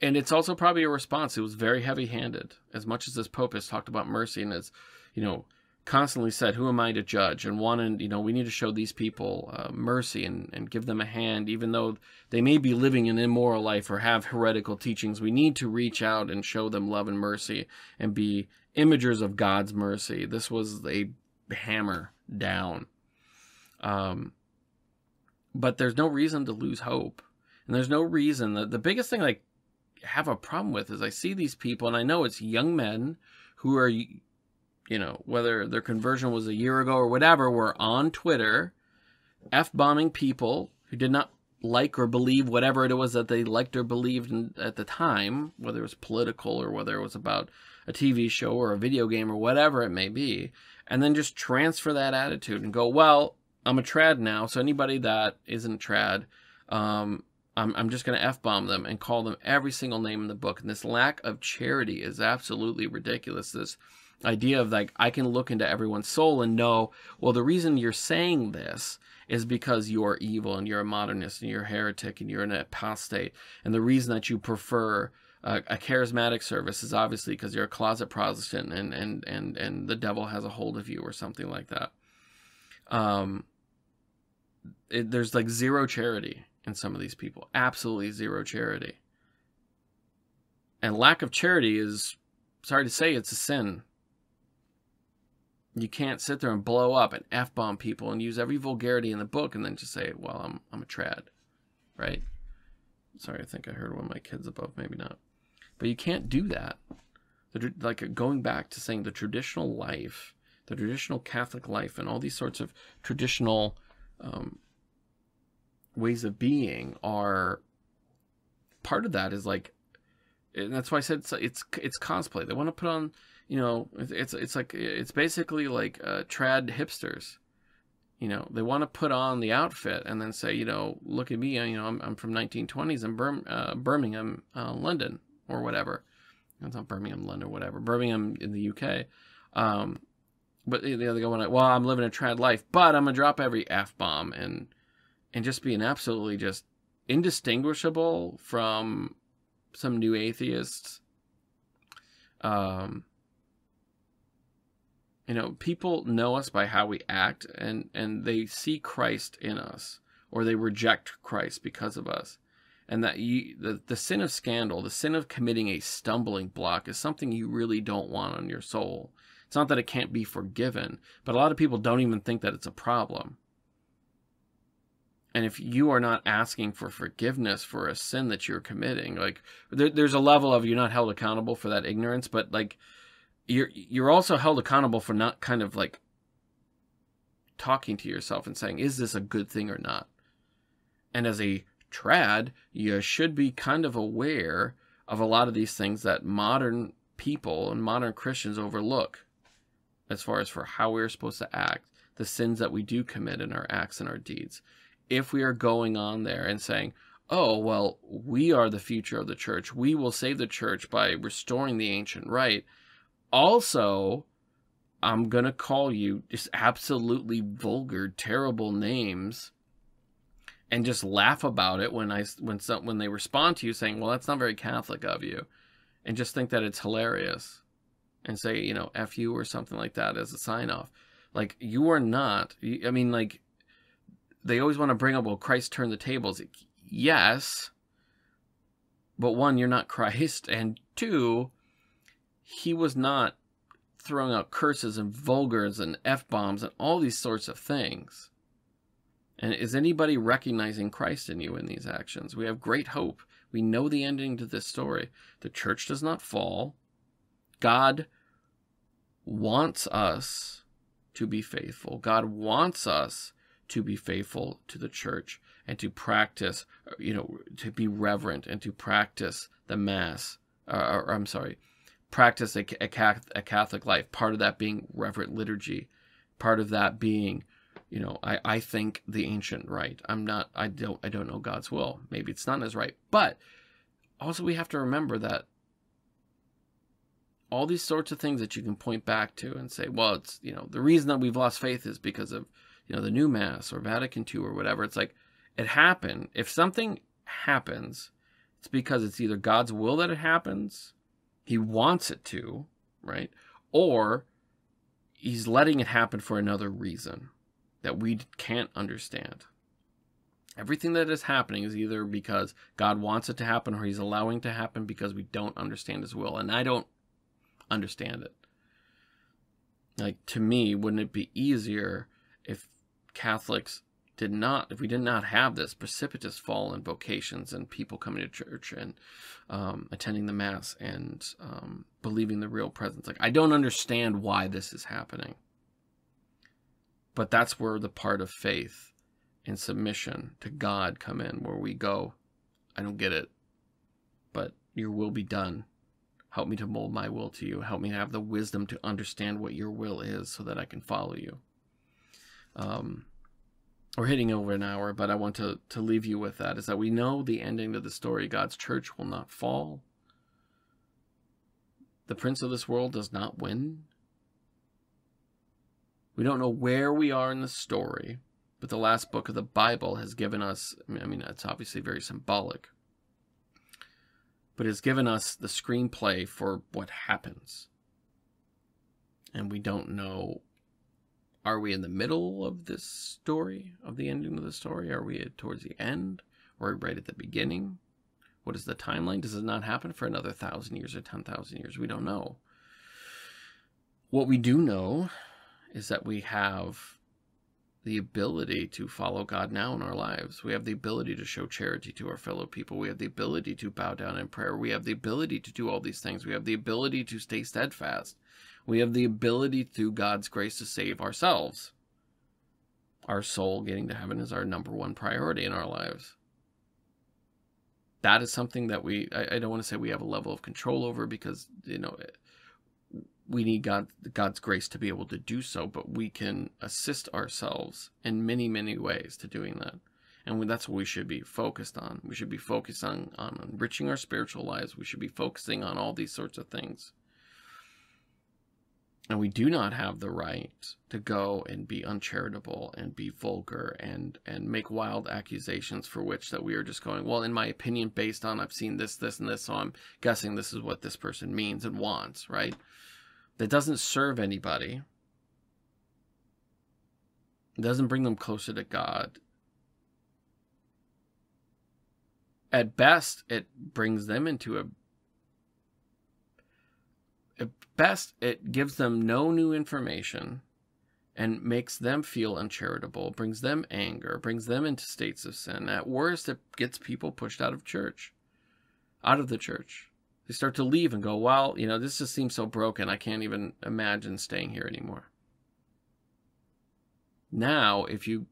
and it's also probably a response. It was very heavy handed. As much as this Pope has talked about mercy and has, you know, constantly said, Who am I to judge? and wanted, you know, we need to show these people uh, mercy and, and give them a hand, even though they may be living an immoral life or have heretical teachings. We need to reach out and show them love and mercy and be imagers of God's mercy. This was a hammer down. Um, but there's no reason to lose hope. And there's no reason that the biggest thing I have a problem with is I see these people, and I know it's young men who are you know, whether their conversion was a year ago or whatever, were on Twitter F bombing people who did not like or believe whatever it was that they liked or believed in, at the time, whether it was political or whether it was about a TV show or a video game or whatever it may be, and then just transfer that attitude and go, well, I'm a trad now, so anybody that isn't trad, um, I'm, I'm just going to F bomb them and call them every single name in the book. And this lack of charity is absolutely ridiculous. This idea of like I can look into everyone's soul and know, well, the reason you're saying this is because you're evil and you're a modernist and you're a heretic and you're an apostate. And the reason that you prefer a, a charismatic service is obviously because you're a closet Protestant and, and, and, and the devil has a hold of you or something like that. Um, it, there's like zero charity in some of these people, absolutely zero charity. And lack of charity is, sorry to say, it's a sin you can't sit there and blow up and f bomb people and use every vulgarity in the book and then just say, "Well, I'm I'm a trad," right? Sorry, I think I heard one of my kids above. Maybe not, but you can't do that. The, like going back to saying the traditional life, the traditional Catholic life, and all these sorts of traditional um, ways of being are part of that. Is like, and that's why I said it's it's, it's cosplay. They want to put on you know, it's it's like it's basically like uh, trad hipsters. You know, they want to put on the outfit and then say, you know, look at me. You know, I'm, I'm from 1920s in Bir- uh, Birmingham, uh, London, or whatever. It's not Birmingham, London, whatever. Birmingham in the UK. Um, but you know, they go, well, I'm living a trad life, but I'm gonna drop every f bomb and and just being absolutely just indistinguishable from some new atheists. Um, you know, people know us by how we act and, and they see Christ in us or they reject Christ because of us. And that you, the, the sin of scandal, the sin of committing a stumbling block is something you really don't want on your soul. It's not that it can't be forgiven, but a lot of people don't even think that it's a problem. And if you are not asking for forgiveness for a sin that you're committing, like there, there's a level of you're not held accountable for that ignorance, but like you're you're also held accountable for not kind of like talking to yourself and saying, is this a good thing or not? And as a trad, you should be kind of aware of a lot of these things that modern people and modern Christians overlook as far as for how we're supposed to act, the sins that we do commit in our acts and our deeds. If we are going on there and saying, oh, well, we are the future of the church, we will save the church by restoring the ancient rite also, I'm going to call you just absolutely vulgar, terrible names and just laugh about it when I when some when they respond to you saying, "Well, that's not very Catholic of you." And just think that it's hilarious and say, you know, F you or something like that as a sign off. Like you are not I mean like they always want to bring up well Christ turned the tables. Yes. But one, you're not Christ and two, he was not throwing out curses and vulgars and F bombs and all these sorts of things. And is anybody recognizing Christ in you in these actions? We have great hope. We know the ending to this story. The church does not fall. God wants us to be faithful. God wants us to be faithful to the church and to practice, you know, to be reverent and to practice the Mass. Uh, or, I'm sorry, practice a, a, a Catholic life. Part of that being reverent liturgy, part of that being, you know, I, I think the ancient rite. I'm not. I don't. I don't know God's will. Maybe it's not as right, but also we have to remember that all these sorts of things that you can point back to and say, well, it's you know the reason that we've lost faith is because of you know the new mass or Vatican II or whatever. It's like it happened. If something happens, it's because it's either God's will that it happens he wants it to, right? Or he's letting it happen for another reason that we can't understand. Everything that is happening is either because God wants it to happen or he's allowing to happen because we don't understand his will. And I don't understand it. Like, to me, wouldn't it be easier Catholics did not, if we did not have this precipitous fall in vocations and people coming to church and um, attending the Mass and um, believing the real presence? Like, I don't understand why this is happening. But that's where the part of faith and submission to God come in, where we go, I don't get it, but your will be done. Help me to mold my will to you. Help me have the wisdom to understand what your will is so that I can follow you. Um, we're hitting over an hour, but I want to, to leave you with that is that we know the ending of the story. God's church will not fall. The prince of this world does not win. We don't know where we are in the story, but the last book of the Bible has given us, I mean, it's obviously very symbolic, but has given us the screenplay for what happens. And we don't know are we in the middle of this story, of the ending of the story? Are we towards the end? Or right at the beginning? What is the timeline? Does it not happen for another thousand years or 10,000 years? We don't know. What we do know is that we have the ability to follow God now in our lives. We have the ability to show charity to our fellow people. We have the ability to bow down in prayer. We have the ability to do all these things. We have the ability to stay steadfast. We have the ability through God's grace to save ourselves. Our soul getting to heaven is our number one priority in our lives. That is something that we, I, I don't want to say we have a level of control over because, you know, we need God, God's grace to be able to do so, but we can assist ourselves in many, many ways to doing that. And that's what we should be focused on. We should be focused on, on enriching our spiritual lives. We should be focusing on all these sorts of things. And we do not have the right to go and be uncharitable and be vulgar and, and make wild accusations for which that we are just going, well, in my opinion, based on I've seen this, this, and this, so I'm guessing this is what this person means and wants, right? that doesn't serve anybody, it doesn't bring them closer to God. At best, it brings them into a best, it gives them no new information and makes them feel uncharitable, brings them anger, brings them into states of sin. At worst, it gets people pushed out of church, out of the church. They start to leave and go, well, you know, this just seems so broken. I can't even imagine staying here anymore. Now, if you,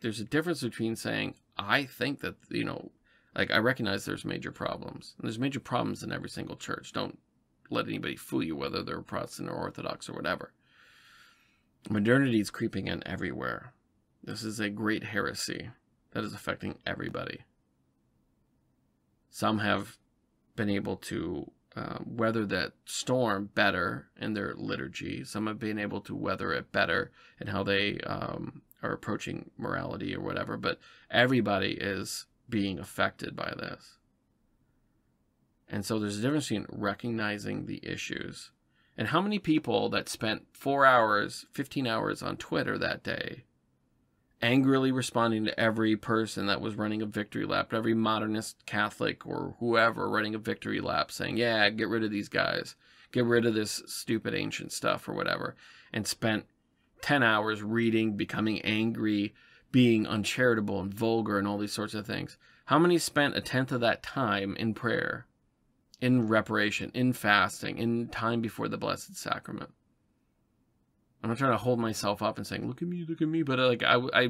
there's a difference between saying, I think that, you know, like I recognize there's major problems. And there's major problems in every single church. Don't let anybody fool you, whether they're Protestant or Orthodox or whatever. Modernity is creeping in everywhere. This is a great heresy that is affecting everybody. Some have been able to uh, weather that storm better in their liturgy. Some have been able to weather it better in how they um, are approaching morality or whatever. But everybody is being affected by this. And so there's a difference between recognizing the issues and how many people that spent four hours, 15 hours on Twitter that day angrily responding to every person that was running a victory lap, every modernist Catholic or whoever running a victory lap saying, yeah, get rid of these guys, get rid of this stupid ancient stuff or whatever, and spent 10 hours reading, becoming angry, being uncharitable and vulgar and all these sorts of things. How many spent a tenth of that time in prayer, in reparation, in fasting, in time before the Blessed Sacrament? I'm not trying to hold myself up and saying, "Look at me, look at me," but like I, I,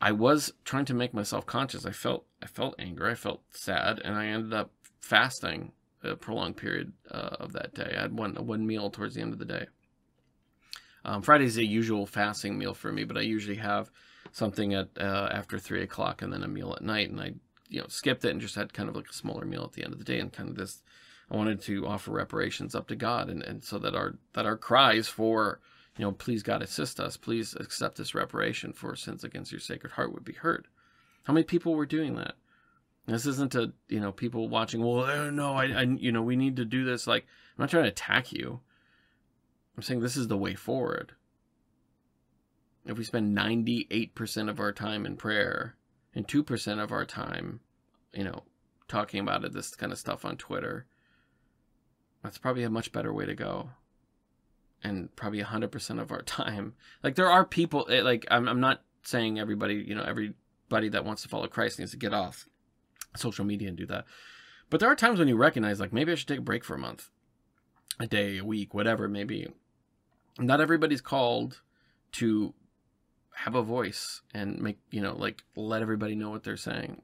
I was trying to make myself conscious. I felt, I felt anger, I felt sad, and I ended up fasting a prolonged period uh, of that day. I had one one meal towards the end of the day. Um, Friday's a usual fasting meal for me, but I usually have something at uh, after three o'clock and then a meal at night, and I you know skipped it and just had kind of like a smaller meal at the end of the day, and kind of this. I wanted to offer reparations up to God, and, and so that our that our cries for you know, please God assist us. Please accept this reparation for sins against your sacred heart would be heard. How many people were doing that? This isn't a, you know, people watching, well, no, I, I, you know, we need to do this. Like, I'm not trying to attack you. I'm saying this is the way forward. if we spend 98% of our time in prayer and 2% of our time, you know, talking about it, this kind of stuff on Twitter, that's probably a much better way to go. And probably 100% of our time. Like, there are people, eh, like, I'm, I'm not saying everybody, you know, everybody that wants to follow Christ needs to get off social media and do that. But there are times when you recognize, like, maybe I should take a break for a month, a day, a week, whatever it may be. Not everybody's called to have a voice and make, you know, like, let everybody know what they're saying.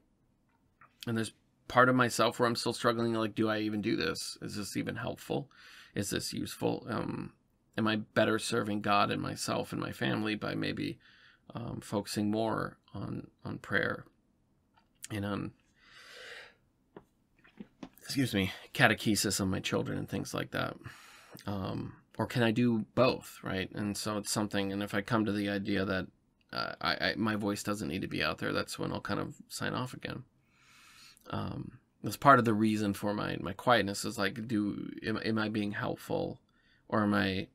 And there's part of myself where I'm still struggling, like, do I even do this? Is this even helpful? Is this useful? Um, am I better serving God and myself and my family by maybe um, focusing more on on prayer and on excuse me, catechesis on my children and things like that. Um, or can I do both, right? And so it's something, and if I come to the idea that uh, I, I, my voice doesn't need to be out there, that's when I'll kind of sign off again. Um, that's part of the reason for my, my quietness is like, do, am, am I being helpful or am I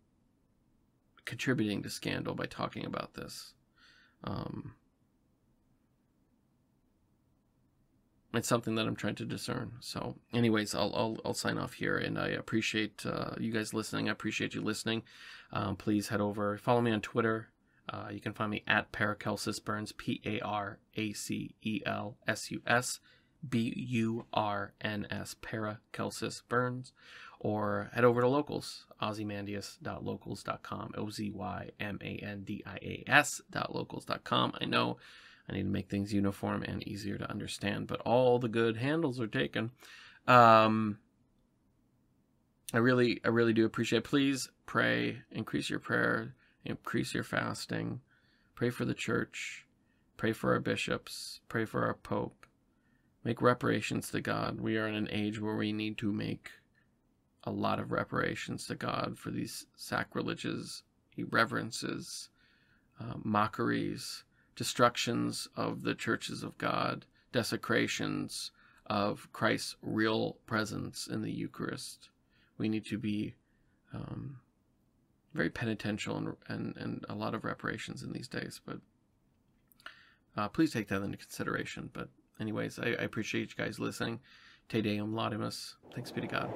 contributing to scandal by talking about this? Um, it's something that I'm trying to discern. So, anyways, I'll I'll, I'll sign off here, and I appreciate uh, you guys listening. I appreciate you listening. Um, please head over, follow me on Twitter. Uh, you can find me at Paracelsus Burns, P A R A C E L S U S B U R N S, Paracelsus Burns, or head over to Locals, ozymandias.locals.com, O Z Y M A N D I A S.locals.com. I know I need to make things uniform and easier to understand, but all the good handles are taken. Um, I really, I really do appreciate. Please pray, increase your prayer, increase your fasting, pray for the church, pray for our bishops, pray for our pope. Make reparations to God. We are in an age where we need to make a lot of reparations to God for these sacrileges, irreverences, uh, mockeries, destructions of the churches of God, desecrations of Christ's real presence in the Eucharist. We need to be um, very penitential and, and, and a lot of reparations in these days. But uh, please take that into consideration. But anyways, I, I appreciate you guys listening. Te Deum Laudamus. Thanks be to God.